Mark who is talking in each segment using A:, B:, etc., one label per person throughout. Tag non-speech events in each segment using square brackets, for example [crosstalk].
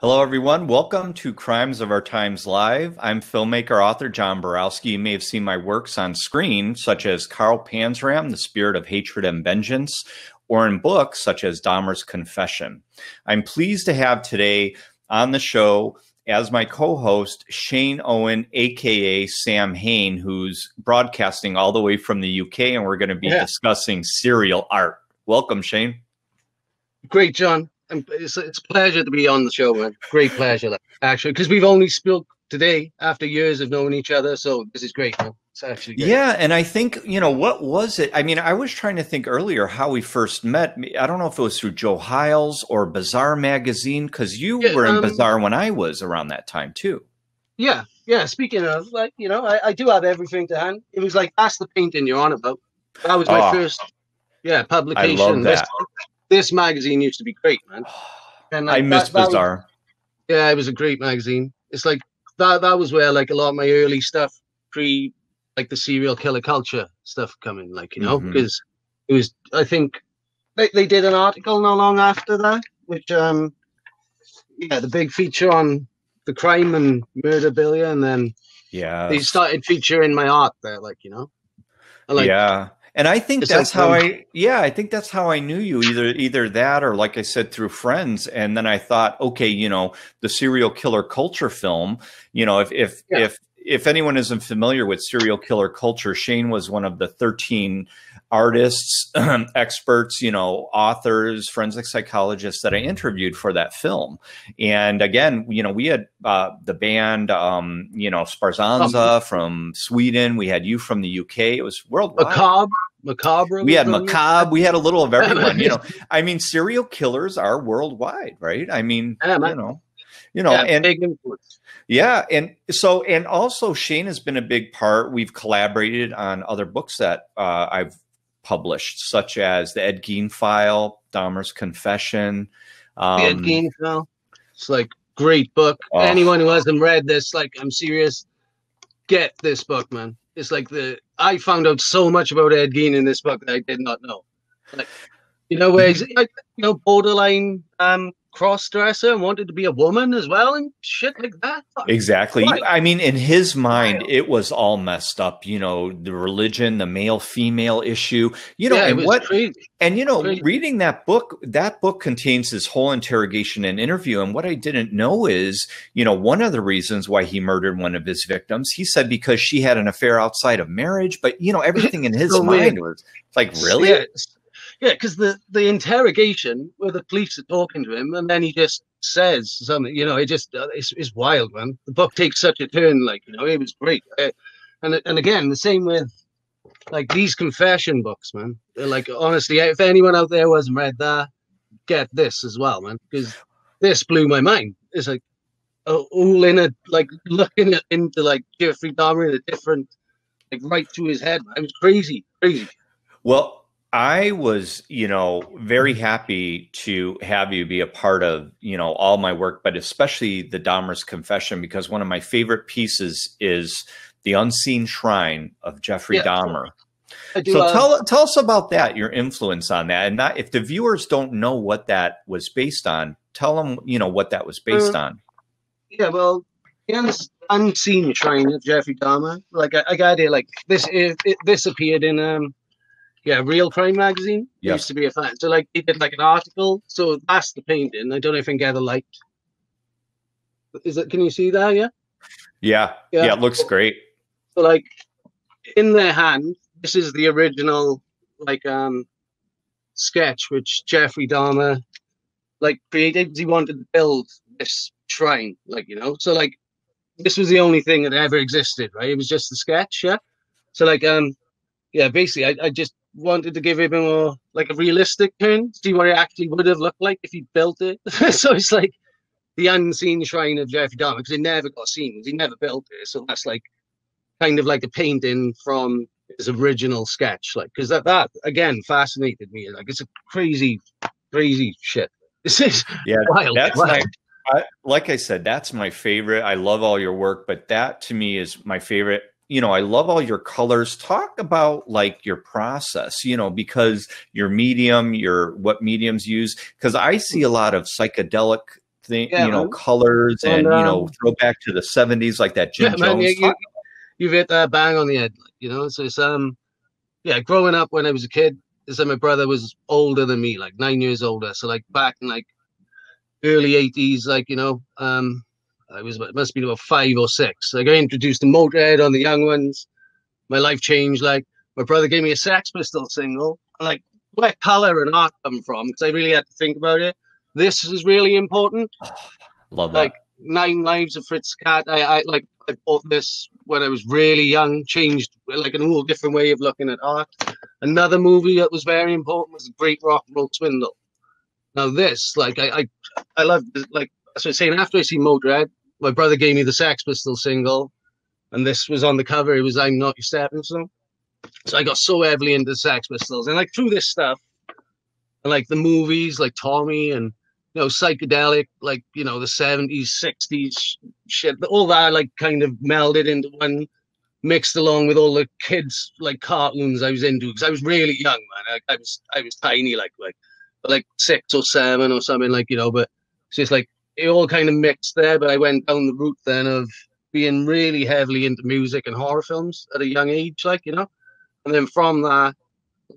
A: Hello, everyone. Welcome to Crimes of Our Times Live. I'm filmmaker author John Borowski. You may have seen my works on screen, such as Carl Panzram, The Spirit of Hatred and Vengeance, or in books such as Dahmer's Confession. I'm pleased to have today on the show as my co-host Shane Owen, aka Sam Hane, who's broadcasting all the way from the UK, and we're going to be yeah. discussing serial art. Welcome, Shane.
B: Great, John it's, it's a pleasure to be on the show, man. Great pleasure, actually, because we've only spoke today after years of knowing each other. So this is great, man. It's actually great.
A: yeah. And I think you know what was it? I mean, I was trying to think earlier how we first met. I don't know if it was through Joe Hiles or Bizarre magazine because you yeah, were in um, Bizarre when I was around that time too.
B: Yeah, yeah. Speaking of, like, you know, I, I do have everything to hand. It was like that's the painting you're on about. That was my oh, first, yeah, publication. I love that this magazine used to be great, man. [sighs]
A: And like, I miss that, Bizarre.
B: was, yeah, it was a great magazine. It's like that. That was where like a lot of my early stuff, pre like the serial killer culture stuff, coming. Like you know, because mm-hmm. it was. I think they they did an article not long after that, which um, yeah, the big feature on the crime and murderabilia, and then
A: yeah,
B: they started featuring my art there, like you know.
A: Like, yeah, and I think that's how I yeah, I think that's how I knew you either either that or like I said through friends and then I thought okay, you know, the serial killer culture film, you know, if if yeah. if if anyone isn't familiar with serial killer culture, Shane was one of the 13 artists, [clears throat] experts, you know, authors, forensic psychologists that I interviewed for that film. And again, you know, we had uh, the band, um, you know, Sparzanza oh. from Sweden. We had you from the UK. It was worldwide.
B: Macabre. Macabre.
A: We had Macabre. We had a little of [laughs] everyone. you know, I mean, serial killers are worldwide, right? I mean, yeah, you know, you know, yeah, and yeah, and so and also Shane has been a big part. We've collaborated on other books that uh, I've published, such as the Ed Gein file, Dahmer's Confession.
B: Um, the Ed Gein file. It's like great book. Oh. Anyone who hasn't read this, like I'm serious, get this book, man. It's like the I found out so much about Ed Gein in this book that I did not know. Like, you know, where he's you know, borderline um cross dresser and wanted to be a woman as well and shit like that.
A: Exactly. What? I mean, in his mind, it was all messed up. You know, the religion, the male female issue. You know, yeah, and what? Crazy. And you know, crazy. reading that book, that book contains this whole interrogation and interview. And what I didn't know is, you know, one of the reasons why he murdered one of his victims, he said because she had an affair outside of marriage. But you know, [laughs] everything in his mind was like, really? Yeah
B: yeah, because the the interrogation where the police are talking to him, and then he just says something. You know, it just uh, it's, it's wild, man. The book takes such a turn. Like you know, it was great. And and again, the same with like these confession books, man. Like honestly, if anyone out there hasn't read that, get this as well, man, because this blew my mind. It's like all in a like looking at, into like Jeffrey Dahmer in a different like right through his head. Man. It was crazy, crazy.
A: Well, I was, you know, very happy to have you be a part of, you know, all my work, but especially the Dahmer's Confession, because one of my favorite pieces is the unseen shrine of Jeffrey yeah, Dahmer. Do, so uh, tell tell us about that, your influence on that, and not if the viewers don't know what that was based on, tell them, you know, what that was based uh, on.
B: Yeah, well, the unseen shrine of Jeffrey Dahmer, like I, I got it, like this. is it, this appeared in um yeah, Real Crime Magazine. Yeah. Used to be a fan. So like he did like an article. So that's the painting. I don't know if I can get a light. Is it? Can you see that? Yeah.
A: Yeah. Yeah. yeah it looks great.
B: So like in their hand, this is the original like um sketch which Jeffrey Dahmer like created. He wanted to build this shrine, like you know. So like this was the only thing that ever existed, right? It was just the sketch, yeah. So like um yeah, basically I, I just wanted to give him a more like a realistic turn, see what it actually would have looked like if he built it. [laughs] so it's like the unseen shrine of Jeffrey Dahmer because it never got seen. He never built it, so that's like kind of like a painting from his original sketch. Like because that that again fascinated me. Like it's a crazy, crazy shit. [laughs] This is
A: yeah, wild. That's wild. I, like I said, that's my favorite. I love all your work, but that to me is my favorite you know, I love all your colors. Talk about like your process, you know, because your medium, your what mediums use. Because I see a lot of psychedelic thing, yeah, you know, man. colors and, and um, you know, um, throw back to the seventies like that [laughs] Jim yeah, Jones. Man,
B: you, you, have hit that bang on the head, you know. So it's um, yeah, growing up when I was a kid, so my brother was older than me, like nine years older. So like back in like early eighties, like you know, um, Uh, I was it must be about five or six. Like I introduced the Motorhead on the young ones. My life changed. Like my brother gave me a Sex Pistol single. like where color and art come from? Because I really had to think about it. This is really important. [sighs]
A: Love that.
B: Like Nine Lives of Fritz Cat. I, I like I bought this when I was really young. Changed like an whole different way of looking at art. Another movie that was very important was Great Rock and Roll Swindle. Now this, like I, I, I love like so saying after I see Motorhead, my brother gave me the Sex Pistol single, and this was on the cover. It was "I'm Not Your Stepping Stone." So I got so heavily into Sex Pistols, and like through this stuff, and like the movies, like Tommy, and you know psychedelic, like you know the seventies, sixties shit, all that like kind of melded into one, mixed along with all the kids like cartoons I was into because I was really young, man. I, I was I was tiny, like like like six or seven or something, like you know. But it's just like it all kind of mixed there. But I went down the route then of being really heavily into music and horror films at a young age, like you know. And then from that,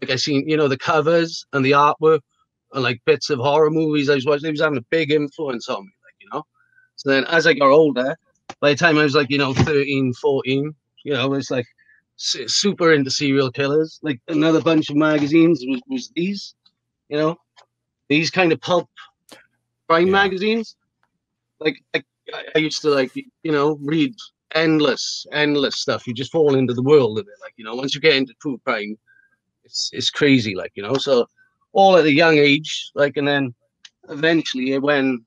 B: like I seen, you know, the covers and the artwork and like bits of horror movies I was watching. It was having a big influence on me, like you know. So then as I got older, by the time I was like, you know, 13, 14, you know, it's like super into serial killers. Like another bunch of magazines was, was these, you know, these kind of pulp crime yeah. magazines. Like I, I used to like you know read endless, endless stuff. You just fall into the world of it. Like you know, once you get into true crime, it's it's crazy. Like you know, so all at a young age, like, and then eventually it went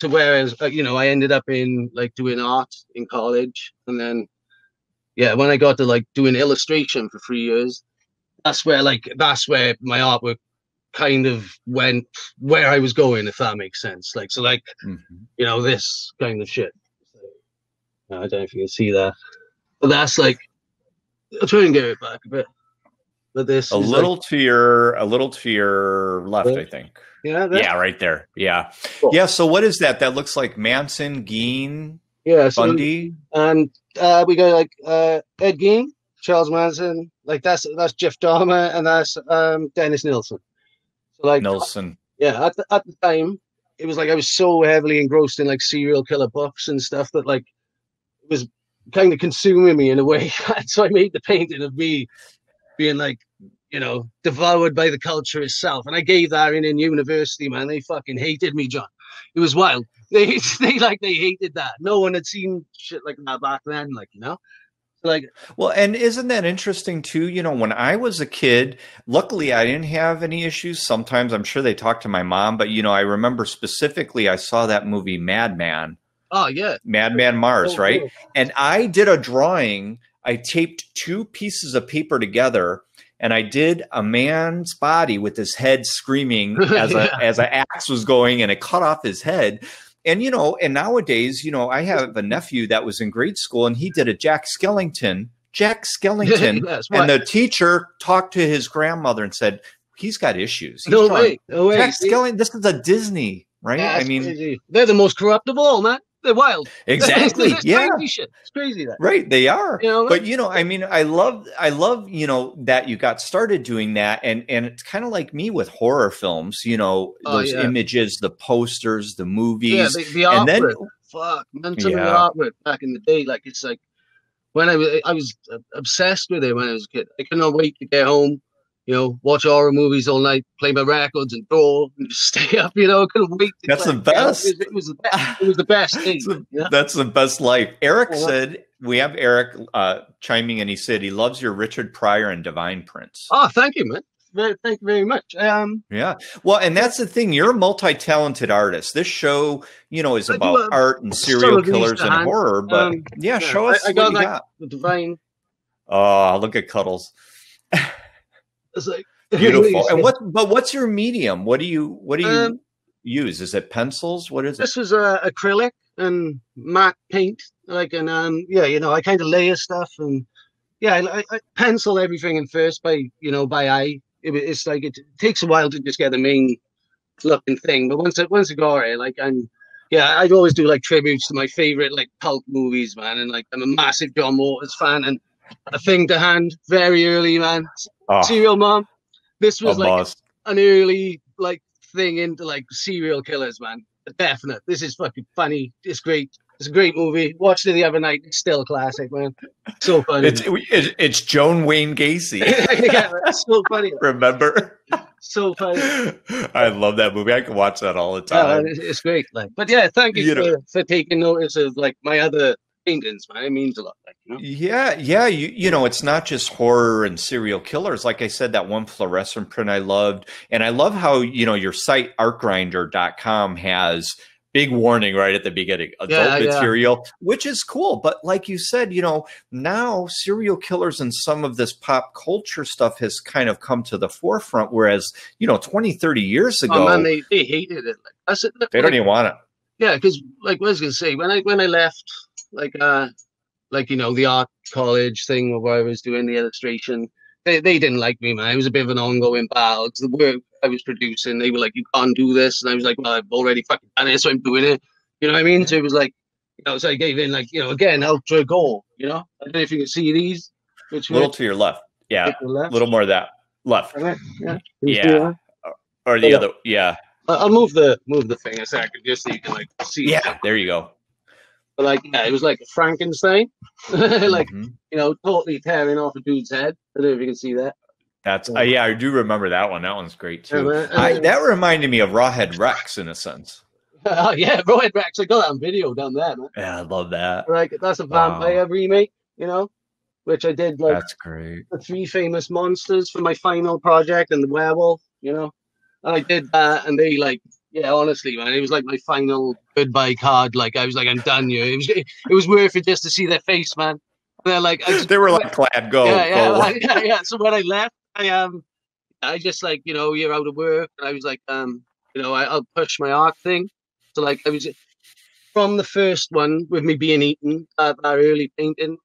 B: to whereas uh, you know I ended up in like doing art in college, and then yeah, when I got to like doing illustration for three years, that's where like that's where my artwork kind of went where I was going, if that makes sense. Like, so, like, mm-hmm. you know, this kind of shit. So, I don't know if you can see that, but that's like, I'll try and get it back a bit. But this
A: a little like, to your, a little to your left, I think.
B: Yeah,
A: yeah, right there. Yeah, cool. yeah. So, what is that? That looks like Manson, Gein,
B: yeah,
A: so, Bundy,
B: and uh, we go like uh, Ed Gein, Charles Manson, like that's that's Jeff Dahmer, and that's um, Dennis Nilsen.
A: So like Nelson.
B: Yeah, at the, at the time, it was like I was so heavily engrossed in like serial killer books and stuff that like it was kind of consuming me in a way. [laughs] so I made the painting of me being like, you know, devoured by the culture itself. And I gave that in in university, man. They fucking hated me, John. It was wild. [laughs] They they like they hated that. No one had seen shit like that back then, like, you know? Like
A: well and isn't that interesting too you know when i was a kid luckily i didn't have any issues. Sometimes i'm sure they talked to my mom but you know i remember specifically i saw that movie madman
B: oh yeah.
A: Madman Marz oh, right? and i did a drawing. I taped two pieces of paper together and I did a man's body with his head screaming [laughs] as yeah. a as an axe was going, and it cut off his head and you know, and nowadays, you know, I have a nephew that was in grade school and he did a Jack Skellington, Jack Skellington, [laughs] yes, and the teacher talked to his grandmother and said, "He's got issues." He's
B: no way, no way.
A: Jack Skellington. This is a Disney, right? I mean,
B: crazy. they're the most corrupt of all, man. They're wild. [laughs]
A: Exactly.
B: it's
A: yeah.
B: Crazy shit. It's crazy that.
A: Right. They are. You know, but you know, I mean, I love, I love, you know, that you got started doing that, and and it's kind of like me with horror films. You know, oh, those yeah. images, the posters, the movies, yeah,
B: the, the and then fuck, man, some yeah. of the artwork back in the day, like it's like when I was, I was uh, obsessed with it when I was a kid. I could not wait to get home you know, watch horror movies all night, play my records and draw and just stay up, you know, couldn't wait.
A: That's the best.
B: It was, it was, the best. [laughs] It was the best thing.
A: the, yeah? That's the best life. Eric said, we have Eric uh, chiming in. He said he loves your Richard Pryor and Divine Prince.
B: Oh, thank you, man. Very, thank you very much. Um,
A: yeah. Well, and that's the thing. You're a multi-talented artist. This show, you know, is about uh, art and serial killers and horror. But um, yeah, yeah, show us. I, I got like
B: the Divine.
A: Oh, look at Cuddles.
B: It's like [laughs]
A: beautiful. and what? But what's your medium? What do you? What do you um, use? Is it pencils? What is
B: this
A: it?
B: This is uh, acrylic and matte paint. Like and um yeah, you know, I kind of layer stuff and yeah, I, I, pencil everything in first by you know by eye. It, it's like it takes a while to just get the main looking thing, but once it once I got it, like I'm yeah, I'd always do like tributes to my favorite like pulp movies, man. And like I'm a massive John Waters fan, and a thing to hand very early, man. Oh, Serial Mom. This was like an early like thing into like serial killers, man. Definite. This is fucking funny. It's great. It's a great movie. Watched it the other night. It's still a classic, man. So funny.
A: It's it's John Wayne Gacy. [laughs]
B: yeah, so funny.
A: Remember?
B: So funny.
A: I love that movie. I can watch that all the time.
B: It's great. Like, but yeah, thank you, you for, know. for taking notice of like my other paintings, man. It means a lot. Like.
A: Yeah, yeah. You you know, it's not just horror and serial killers. Like I said, that one fluorescent print I loved, and I love how you know your site artgrinder.com has big warning right at the beginning adult yeah, material yeah. which is cool but like you said you know now serial killers and some of this pop culture stuff has kind of come to the forefront whereas you know 20 30 years ago
B: oh, man, they, they hated it like, said,
A: they don't even want it
B: yeah because like i was gonna say when i when i left like uh like you know the art college thing where i was doing the illustration they, they didn't like me, man. It was a bit of an ongoing battle. The work I was producing, they were like, "You can't do this," and I was like, "Well, I've already fucking done it, so I'm doing it." You know what I mean? So it was like, you know, so I gave in, like, you know, again, ultra goal. You know, I don't know if you can see these.
A: Which a little to your left, yeah, a little more of that left,
B: yeah,
A: yeah. or the oh, other, yeah.
B: I'll move the move the thing a second just so you can like see.
A: Yeah, there you go.
B: But like, yeah, it was like Frankenstein, [laughs] like mm-hmm. you know, totally tearing off a dude's head. I don't know if you can see that.
A: That's uh, yeah, I do remember that one. That one's great too. Yeah, I, that reminded me of Rawhead Rex in a sense. [laughs]
B: oh yeah, Rawhead Rex. I got that on video down there, man.
A: Yeah, I love that.
B: Like that's a vampire remake, you know, which I did like.
A: That's great.
B: The three famous monsters for my final project and the werewolf, you know. And I did that, and they like yeah, honestly, man, it was like my final goodbye card. Like I was like, I'm done. You. It was it was worth it just to see their face, man. And they're like, just,
A: they were like, [laughs] glad go.
B: Yeah, yeah,
A: go.
B: Like, yeah, yeah. So when I left, I um, I just like you know you're out of work, and I was like um, you know, I, I'll push my art thing. So like I was from the first one with me being eaten uh, that early painting.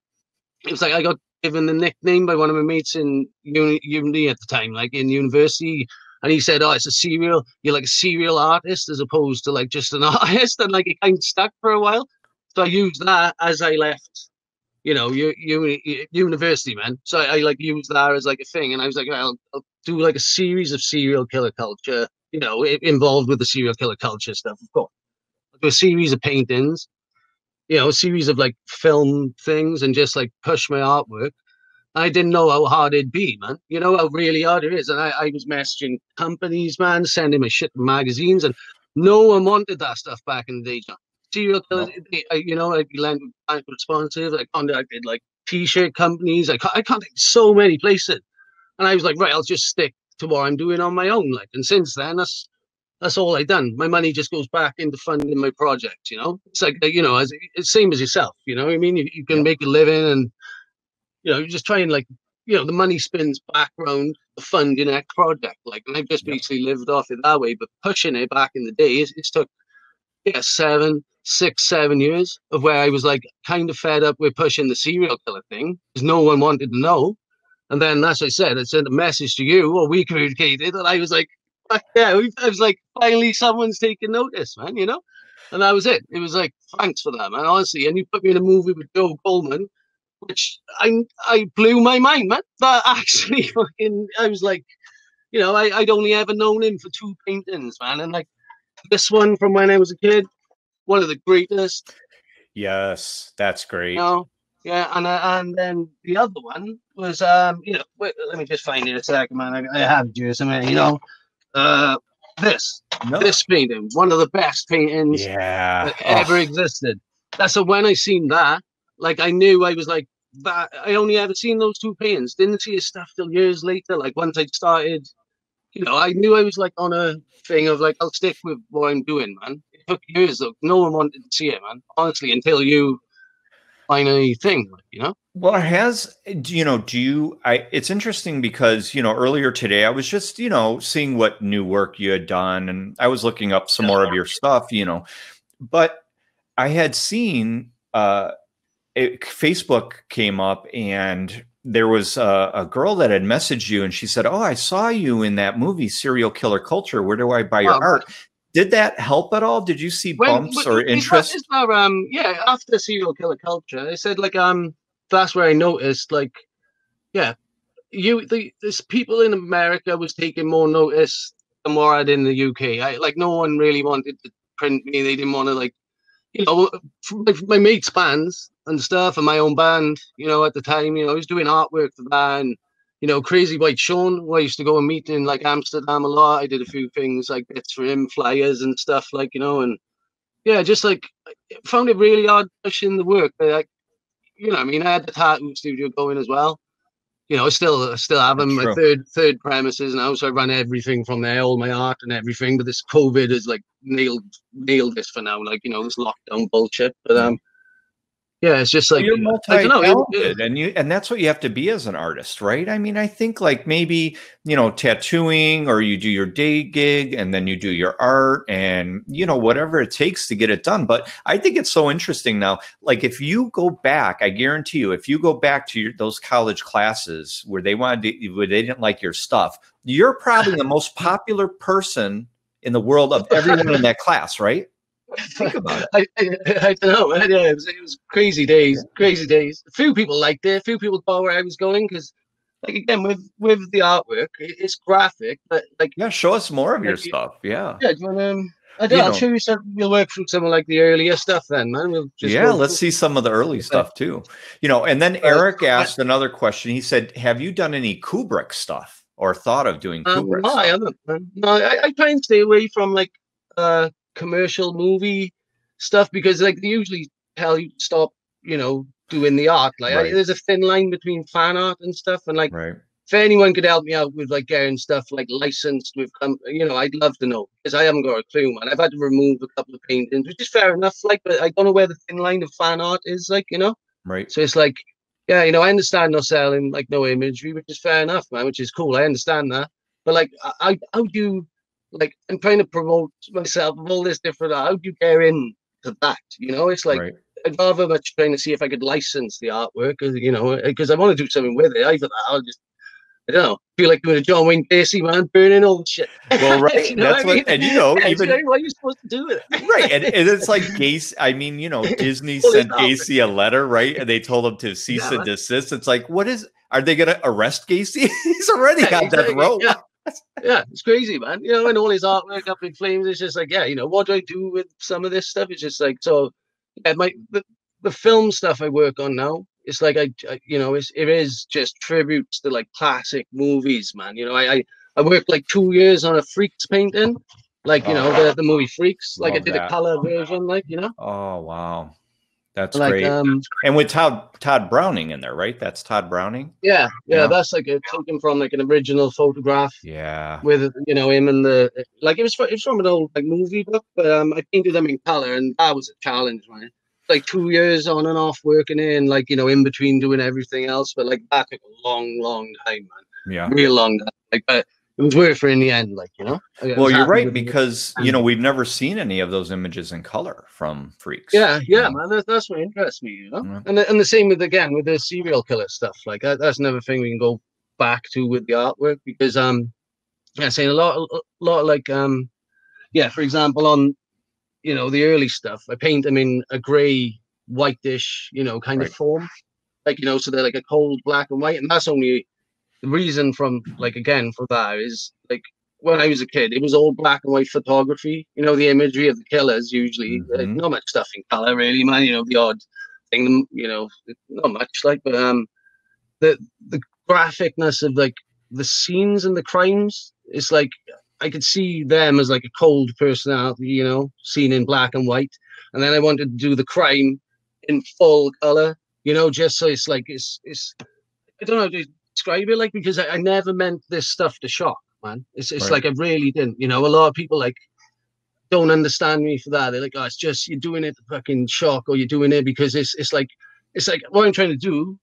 B: It was like I got given the nickname by one of my mates in uni, uni at the time, like in university and he said, "Oh, it's a serial. You're like a serial artist as opposed to like just an [laughs] artist." And like it kind of stuck for a while. So I used that as I left, you know, you, university, man. So I, I, like used that as like a thing, and I was like, I'll, I'll do like a series of serial killer culture, you know, involved with the serial killer culture stuff, of course. I'll do a series of paintings, you know, a series of like film things, and just like push my artwork. I didn't know how hard it'd be, man. You know how really hard it is. And I, I was messaging companies, man, sending my shit to magazines, and no one wanted that stuff back in the day, John. Serial killers, no. you know, like land responsive. I contacted like t-shirt companies. I, I contacted so many places, and I was like, right, I'll just stick to what I'm doing on my own. Like, and since then, that's that's all I done. My money just goes back into funding my project. You know, it's like you know, as it's same as yourself. You know, I mean, you, you can yeah. make a living and you know, just trying like, you know, the money spins background to fund your next project. Like, and I've just yeah. basically lived off it that way. But pushing it back in the day, it's, it's took, yeah, seven, six, seven years of where I was like kind of fed up with pushing the serial killer thing because no one wanted to know. And then, as I said, I sent a message to you, or we communicated, and I was like, yeah, I was like, finally, someone's taking notice, man, you know? And that was it. It was like, thanks for that, man, honestly. And you put me in a movie with Joe Coleman, which I I blew my mind, man. That [laughs] actually fucking I was like, you know, I, I'd only ever known him for two paintings, man. And like this one from when I was a kid, one of the greatest.
A: Yes, that's great.
B: You know? Yeah, and uh, and then the other one was um, you know, wait, let me just find it a second, man. I, I have I mean, you know, uh, this no. this painting, one of the best paintings
A: yeah.
B: that oh. ever existed. That's so when I seen that, like I knew I was like, that I only ever seen those two paintings. Didn't see his stuff till years later. Like once I'd started, you know, I knew I was like on a thing of like I'll stick with what I'm doing, man. It took years though. No one wanted to see it, man. Honestly, until you find a thing, you know.
A: Well, has you know? Do you? I. It's interesting because you know earlier today I was just you know seeing what new work you had done, and I was looking up some more of your stuff, you know, but I had seen. uh it, Facebook came up and there was a, a, girl that had messaged you and she said, "Oh, I saw you in that movie Serial Killer Culture. Where do I buy your art?" did that help at all? Did you see bumps when, or interest?
B: Is there, um, yeah, after serial killer culture, I said like um, that's where I noticed like, yeah, you the this people in America was taking more notice than what I did in the UK. I like no one really wanted to print me. They didn't want to like, you know, my, my mates' bands and stuff, and my own band. You know, at the time, you know, I was doing artwork for that and you know, Crazy White Sean, I used to go and meet in like Amsterdam a lot. I did a few things like bits for him, flyers and stuff, like, you know, and yeah, just like found it really hard pushing the work. But like, you know, I mean, I had the tattoo studio going as well. You know, I still still have them my third third premises now, so I run everything from there, all my art and everything. But this COVID has like nailed nailed this for now, like you know, this lockdown bullshit. But um, yeah it's just like
A: you're multi-talented and you and that's what you have to be as an artist right? I mean i think like maybe you know tattooing or you do your day gig and then you do your art and you know whatever it takes to get it done but i think it's so interesting now like if you go back i guarantee you if you go back to your, those college classes where they wanted to, where they didn't like your stuff you're probably the most [laughs] popular person in the world of everyone in that class right Think about it. I,
B: I, I, don't know. Yeah, it was, it was crazy days, crazy days. A few people liked it. A few people thought where I was going because, like again, with with the artwork, it's graphic, but like
A: yeah, show us more of like, your stuff. Yeah.
B: Yeah. Do you want to? Um, I don't, you I'll know. show you some. We'll work through some of like the earlier stuff then, man. We'll
A: yeah, let's see some of the early stuff too. You know, and then Eric asked another question. He said, "Have you done any Kubrick stuff or thought of doing um, Kubrick?" Um, no,
B: I haven't. No, I, I try and stay away from like uh commercial movie stuff because like they usually tell you stop, you know, doing the art. Like right. I, there's a thin line between fan art and stuff, and like
A: right.
B: if anyone could help me out with like getting stuff like licensed with, um, you know, I'd love to know because I haven't got a clue, man. I've had to remove a couple of paintings, which is fair enough. Like, but I don't know where the thin line of fan art is. Like, you know,
A: right?
B: So it's like, yeah, you know, I understand not selling like no imagery, which is fair enough, man. Which is cool. I understand that, but like, I, how do you like I'm trying to promote myself of all this different. How do you get in to that? You know, it's like right. I'd rather much trying to see if I could license the artwork, you know, because I want to do something with it. Either that, I'll just I don't know. Feel like doing a John Wayne Gacy man, burning all the shit.
A: Well, [laughs] right. you know That's what, I mean? and you know, [laughs] even
B: what are you supposed to do with
A: it? right, and, and, it's like [laughs] Gacy. I mean, you know, Disney sent Gacy a letter, right, and they told him to cease yeah, and desist. It's like, what is? Are they going to arrest Gacy? He's already yeah, got exactly, that rope.
B: Yeah yeah, it's crazy, man. You know, and all his artwork up in flames. It's just like, yeah, you know, what do I do with some of this stuff? It's just like, so, yeah, my the, the film stuff I work on now. It's like I, I you know, it's it is just tributes to like classic movies, man. You know, I I, I worked like two years on a Freaks painting, like you oh, know the the movie Freaks. Like I did that. a color version, like you know.
A: Oh wow. That's like, great. Um, and with Tod Tod Browning in there, right? That's Tod Browning.
B: Yeah, yeah, yeah. that's like a taken from like an original photograph.
A: Yeah,
B: with you know him and the like. It was it was from an old like movie book, but um, I painted them in color, and that was a challenge, man. Like two years on and off working in, like you know, in between doing everything else, but like that took a long, long time, man.
A: Yeah,
B: real long time. Like, but it was worth it in the end, like you know.
A: well, you're right because you know we've never seen any of those images in color from Freaks.
B: Yeah, yeah, man, that's, that's what interests me, you know. Mm-hmm. And the, and the same with again with the serial killer stuff. Like that, that's another thing we can go back to with the artwork because um, yeah, saying a lot, a lot like um, yeah, for example, on you know the early stuff, I paint them in a grey, whitish, you know, kind right. of form, like you know, so they're like a cold black and white, and that's only the reason from like again for that is like when I was a kid, it was all black and white photography. You know, the imagery of the killers usually mm-hmm. uh, not much stuff in color, really, man. You know, the odd thing, you know, not much like, but um, the the graphicness of like the scenes and the crimes. It's like I could see them as like a cold personality, you know, seen in black and white, and then I wanted to do the crime in full color, you know, just so it's like it's it's I don't know describe it like because I, I never meant this stuff to shock, man. It's it's right. like I really didn't. You know, a lot of people like don't understand me for that. They're like, oh, it's just you're doing it to fucking shock, or you're doing it because it's it's like it's like what I'm trying to do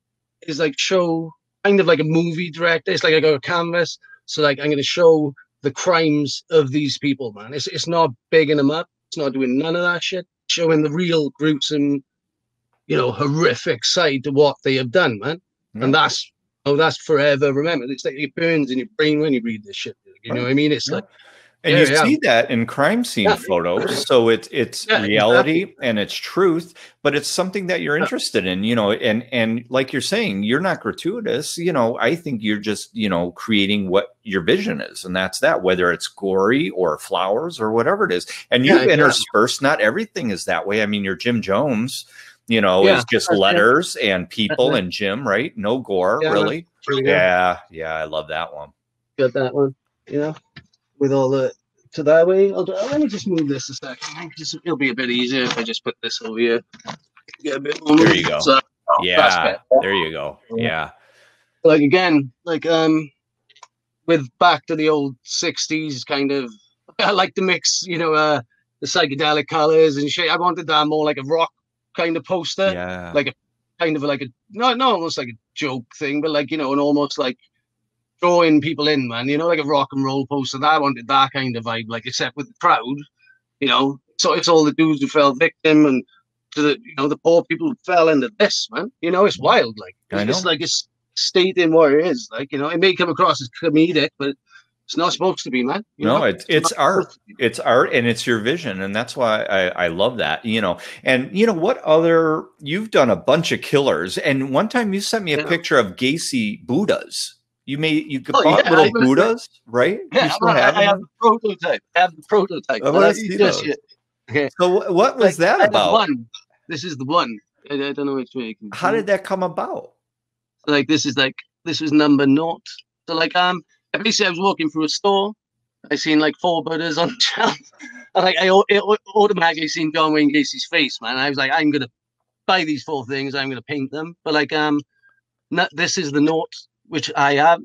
B: is like show kind of like a movie director. It's like I got a canvas, so like I'm going to show the crimes of these people, man. It's it's not bigging them up. It's not doing none of that shit. Showing the real gruesome, you know, horrific side to what they have done, man. And that's oh, that's forever. Remember, it's like it burns in your brain when you read this shit. You know what I mean? It's yeah. like
A: And
B: Yeah,
A: you
B: yeah.
A: see that in crime scene photos. [laughs] So it's it's reality and it's truth, but it's something that you're interested in, you know, and and like you're saying, you're not gratuitous, you know, I think you're just, you know, creating what your vision is, and that's that, whether it's gory or flowers or whatever it is. And you've interspersed, not everything is that way. I mean, you're Jim Jones, you know,
B: Yeah,
A: is just letters and people and Jim, right? No gore,
B: Yeah.
A: really. Yeah, yeah, I love that one.
B: Got that one. You know, with all the to that way. I'll do, let me just move this a second. Just, it'll be a bit easier if I just put this over here. Get a bit more.
A: There you go.
B: So, that's
A: Yeah, there you go. Yeah.
B: like again, like um, with back to the old '60s kind of. [laughs] I like to mix, you know, uh, the psychedelic colors and shit. I wanted that more like a rock kind of poster,
A: Yeah.
B: like a kind of like a not not almost like a joke thing, but like you know, an almost like drawing people in, man. You know, like a rock and roll poster. That I wanted that kind of vibe, like except with the crowd. You know, so it's all the dudes who fell victim and to the you know the poor people who fell into this, man. You know, it's wild. Like it's like it's stating what it is. Like you know, it may come across as comedic, but it's not supposed to be, man. You
A: no,
B: know?
A: it's it's
B: not
A: art.
B: supposed to be.
A: It's art and it's your vision. And that's why I, I love that, you know. And you know what other you've done a bunch of killers. And one time you sent me a
B: Yeah.
A: picture of Gacy Buddhas. You made you could
B: Oh,
A: bought
B: yeah,
A: little Buddhas, right?
B: Yeah,
A: you still
B: I,
A: have
B: I have the prototype. I have the prototype.
A: I
B: I'll
A: wanna
B: let you
A: see
B: just
A: those.
B: Okay.
A: So what was
B: Like,
A: that about?
B: One. This is the one. I, I don't know which way you can.
A: How did that come about?
B: like this is like this was number naught. So like um basically I was walking through a store. I seen like four Buddhas on [laughs] the shelf. And like I it automatically seen John Wayne Gacy's face, man. I was like, I'm gonna buy these four things, I'm gonna paint them. But like um this is the naught which I have.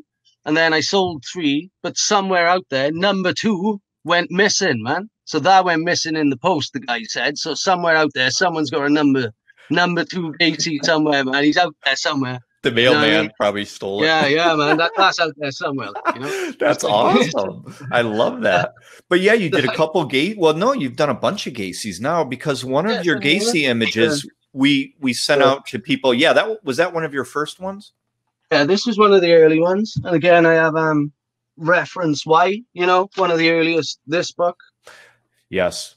B: And then I sold three, but somewhere out there, number two went missing, man. So that went missing in the post, the guy said. So somewhere out there, someone's got a number number two Gacy somewhere, man. He's out there somewhere.
A: The
B: know what I
A: mailman
B: mean?
A: probably stole it.
B: Yeah, yeah, man. That, that's out [laughs] there somewhere. You know?
A: That's awesome. I love that. But yeah, you did a [laughs] couple gay. Well, no, you've done a bunch of Gacy's now because one
B: Yeah,
A: of your. Gacy images we we sent
B: Yeah.
A: out to people. Yeah, that was that one of your first ones.
B: Yeah, this was one of the early ones. And again, I have um reference why, you know, one of the earliest this book.
A: Yes.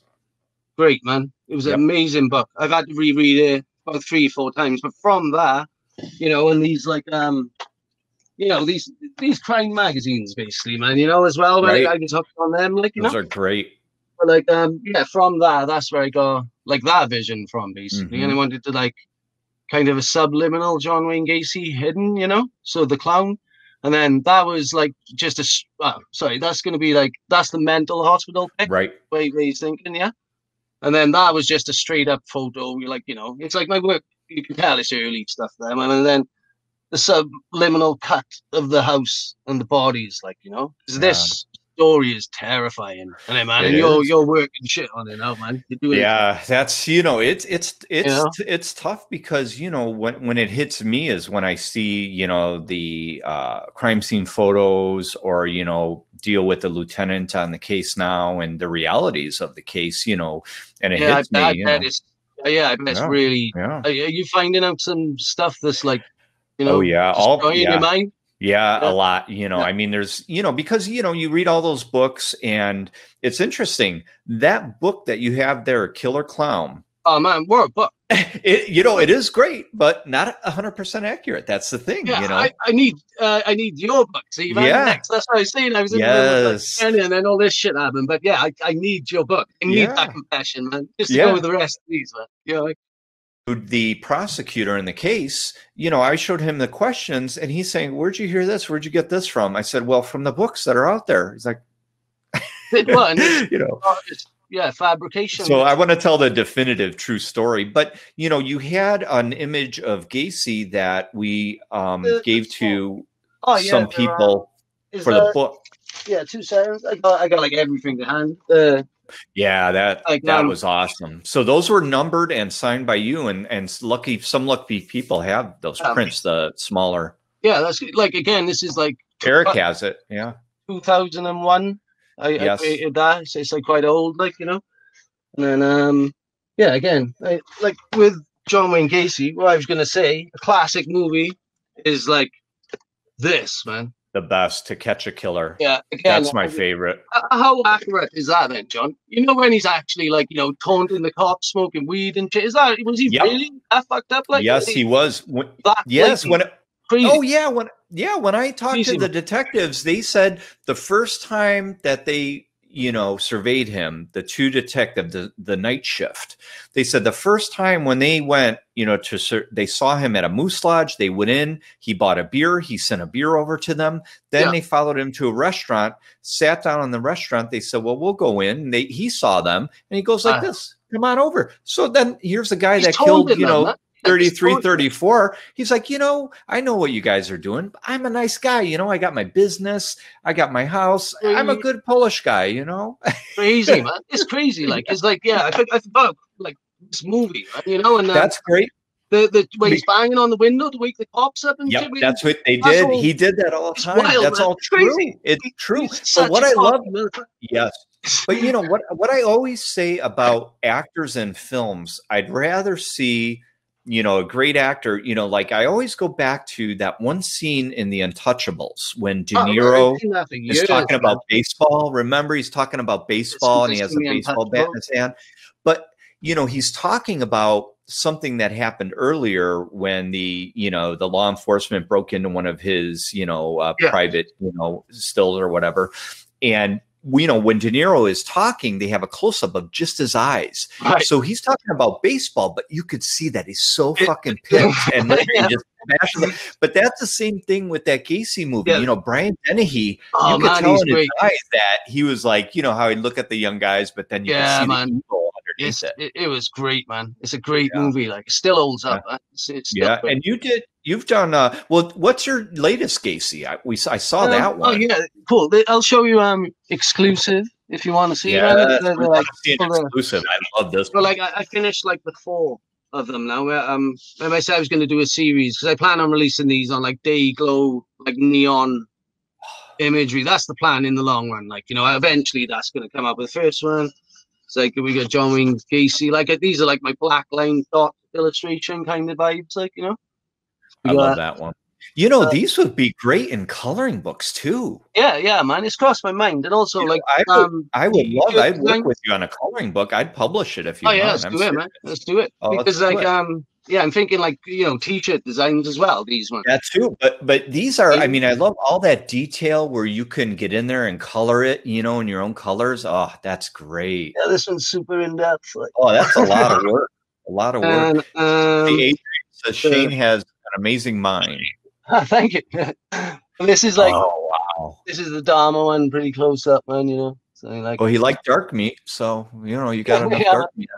B: Great, man. It was
A: Yep.
B: an amazing book. I've had to reread it about three, four times. But from that, you know, and these like um you know, these these crime magazines basically, man, you know, as well.
A: Right.
B: Right. I can talk on them, like, you
A: Those
B: know.
A: are great.
B: But like um yeah, from that, that's where I got like that vision from basically. And I wanted to like kind of a subliminal John Wayne Gacy hidden, you know? So the clown. And then that was like just a oh, sorry, that's gonna be like that's the mental hospital pic
A: Right.
B: way way he's thinking, yeah. And then that was just a straight up photo. You're like, you know, it's like my work, you can tell it's early stuff there, man. And then the subliminal cut of the house and the bodies, like, you know, 'cause this story is terrifying. And man,
A: It
B: and you're
A: is.
B: you're working shit on it now, man.
A: Yeah, that's you know, it's it's it's it's tough because you know when when it hits me is when I see you know the uh, crime scene photos or you know deal with the lieutenant on the case now and the realities of the case, you know, and it
B: yeah, I,
A: hits me.
B: I
A: you
B: bet
A: know.
B: it's yeah, I bet it's
A: Yeah.
B: really
A: yeah.
B: are you finding out some stuff that's like you oh, know
A: Oh yeah. All yeah.
B: your mind?
A: Yeah,
B: Yeah.
A: a lot. You know. I mean, there's, you know, because, you know, you read all those books and it's interesting. That book that you have there, Killer Clown,
B: Oh man, what but
A: it, you know, it is great, but not 100% accurate. That's the thing,
B: Yeah,
A: you know.
B: I, I need uh, I need your book, man.
A: Yeah.
B: Next. That's what I was saying. I was in the middle of
A: Yes.
B: and then all this shit happened. But yeah, I, I need your book. I need
A: Yeah.
B: that compassion, man. Just
A: Yeah.
B: go with the rest of these, man. You know, like,
A: the prosecutor in the case, you know, I showed him the questions and he's saying, Where'd you hear this? Where'd you get this from? I said, Well, from the books that are out there. He's like,
B: it was, [laughs]
A: you know,
B: yeah, fabrication.
A: So I want to tell the definitive true story, but you know, you had an image of Gacy that we um,
B: The-
A: gave to
B: oh, yeah,
A: some
B: there are-
A: people
B: is
A: for the book.
B: Yeah, two seconds. I got, I got like everything to hand. Uh,
A: Yeah, that
B: Like,
A: that
B: um,
A: was awesome. So those were numbered and signed by you, and and lucky some lucky people have those
B: Um,
A: prints. The smaller
B: yeah, that's like again. This is like
A: Eric has it. Yeah,
B: 2001. I,
A: Yes.
B: I created that. So it's like quite old, like you know. And then um, yeah, again, I, like with John Wayne Gacy, what I was gonna say, a classic movie is like this, man.
A: the best to catch a killer.
B: Yeah,
A: again, that's my favorite.
B: How accurate is that then, John? You know when he's actually like you know taunting the cops, smoking weed and shit. Is that was he yep. really that fucked up? Like
A: yes, he was. When, yes, when. It, Crazy. Oh yeah, when yeah, when I talked Crazy. to the detectives, they said the first time that they you know, surveyed him, the two detective, the, the night shift. They said the first time when they went, you know, to they saw him at a moose lodge. They went in, he bought a beer, he sent a beer over to them. Then yeah. they followed him to a restaurant, sat down in the restaurant. They said, "Well, we'll go in." They, he saw them, and he goes like uh, this, "Come on over." So then here's the guy that killed, you know, 33, 34. He's like, you know, I know what you guys are doing. I'm a nice guy. You know, I got my business, I got my house. I'm a good Polish guy, you know?
B: crazy, [laughs] man. It's crazy. Like, it's like, yeah, I think I thought like this movie, right? you know, and
A: uh, that's great.
B: The, the when he's banging on the window to wake the cops up and
A: yep, that's what they did. All, he did that all the time. Wild, that's man. all true. Crazy. It's true. But what I love, yes, but you know what? What I always say about actors in films, I'd rather see you know, a great actor, you know, like I always go back to that one scene in The Untouchables when De oh, Niro oh, is talking about baseball. Remember, he's talking about baseball and he has a baseball bat in his hand. But, you know, he's talking about something that happened earlier when the, you know, the law enforcement broke into one of his, you know, uh, yeah. private, you know, stills or whatever. And you know, when De Niro is talking, they have a close up of just his eyes. Right. So he's talking about baseball, but you could see that he's so fucking [laughs] pissed and yeah. just But that's the same thing with that Gacy movie. Yeah. You know, Brian Dennehy, oh, you could man, tell in his eyes that he was like, you know, how he'd look at the young guys, but then you yeah, could see man. the evil
B: it's, it. it. was great, man. It's a great yeah. movie. Like, it still holds up. It's, it's
A: yeah, and you did. You've done. uh Well, what's your latest Gacy? I we I saw um, that oh, one.
B: Oh yeah, cool. I'll show you um exclusive if you want to see.
A: Yeah, it. They're, they're like, exclusive. I love this.
B: But like, I, I, finished like the four of them now. Um, I said I was going to do a series because I plan on releasing these on like day glow, like neon imagery. That's the plan in the long run. Like you know, eventually that's going to come up. with the first one it's like we got John Wayne Gacy. Like these are like my black line dot illustration kind of vibes. Like you know.
A: I love that one. You know, uh, these would be great in coloring books too.
B: Yeah, yeah, man. It's crossed my mind. And also, you like,
A: know, I would, um, I would love. I'd work with you on a coloring book. I'd publish it if you.
B: Oh yeah, let's I'm do serious. it, man. Let's do it. Oh, because like, it. um, yeah, I'm thinking like you know t-shirt designs as well. These ones.
A: That too, but but these are. I mean, I love all that detail where you can get in there and color it. You know, in your own colors. Oh, that's great.
B: Yeah, this one's super in depth. Like.
A: Oh, that's a lot of work. A lot of work. And, um, the Adrian says Shane has an amazing mind. [laughs]
B: thank you. [laughs] this is like. Oh wow. This is the Dahmer one, pretty close up, man. You know. So
A: like. Well, he liked dark meat, so you know you got [laughs] enough yeah. dark meat.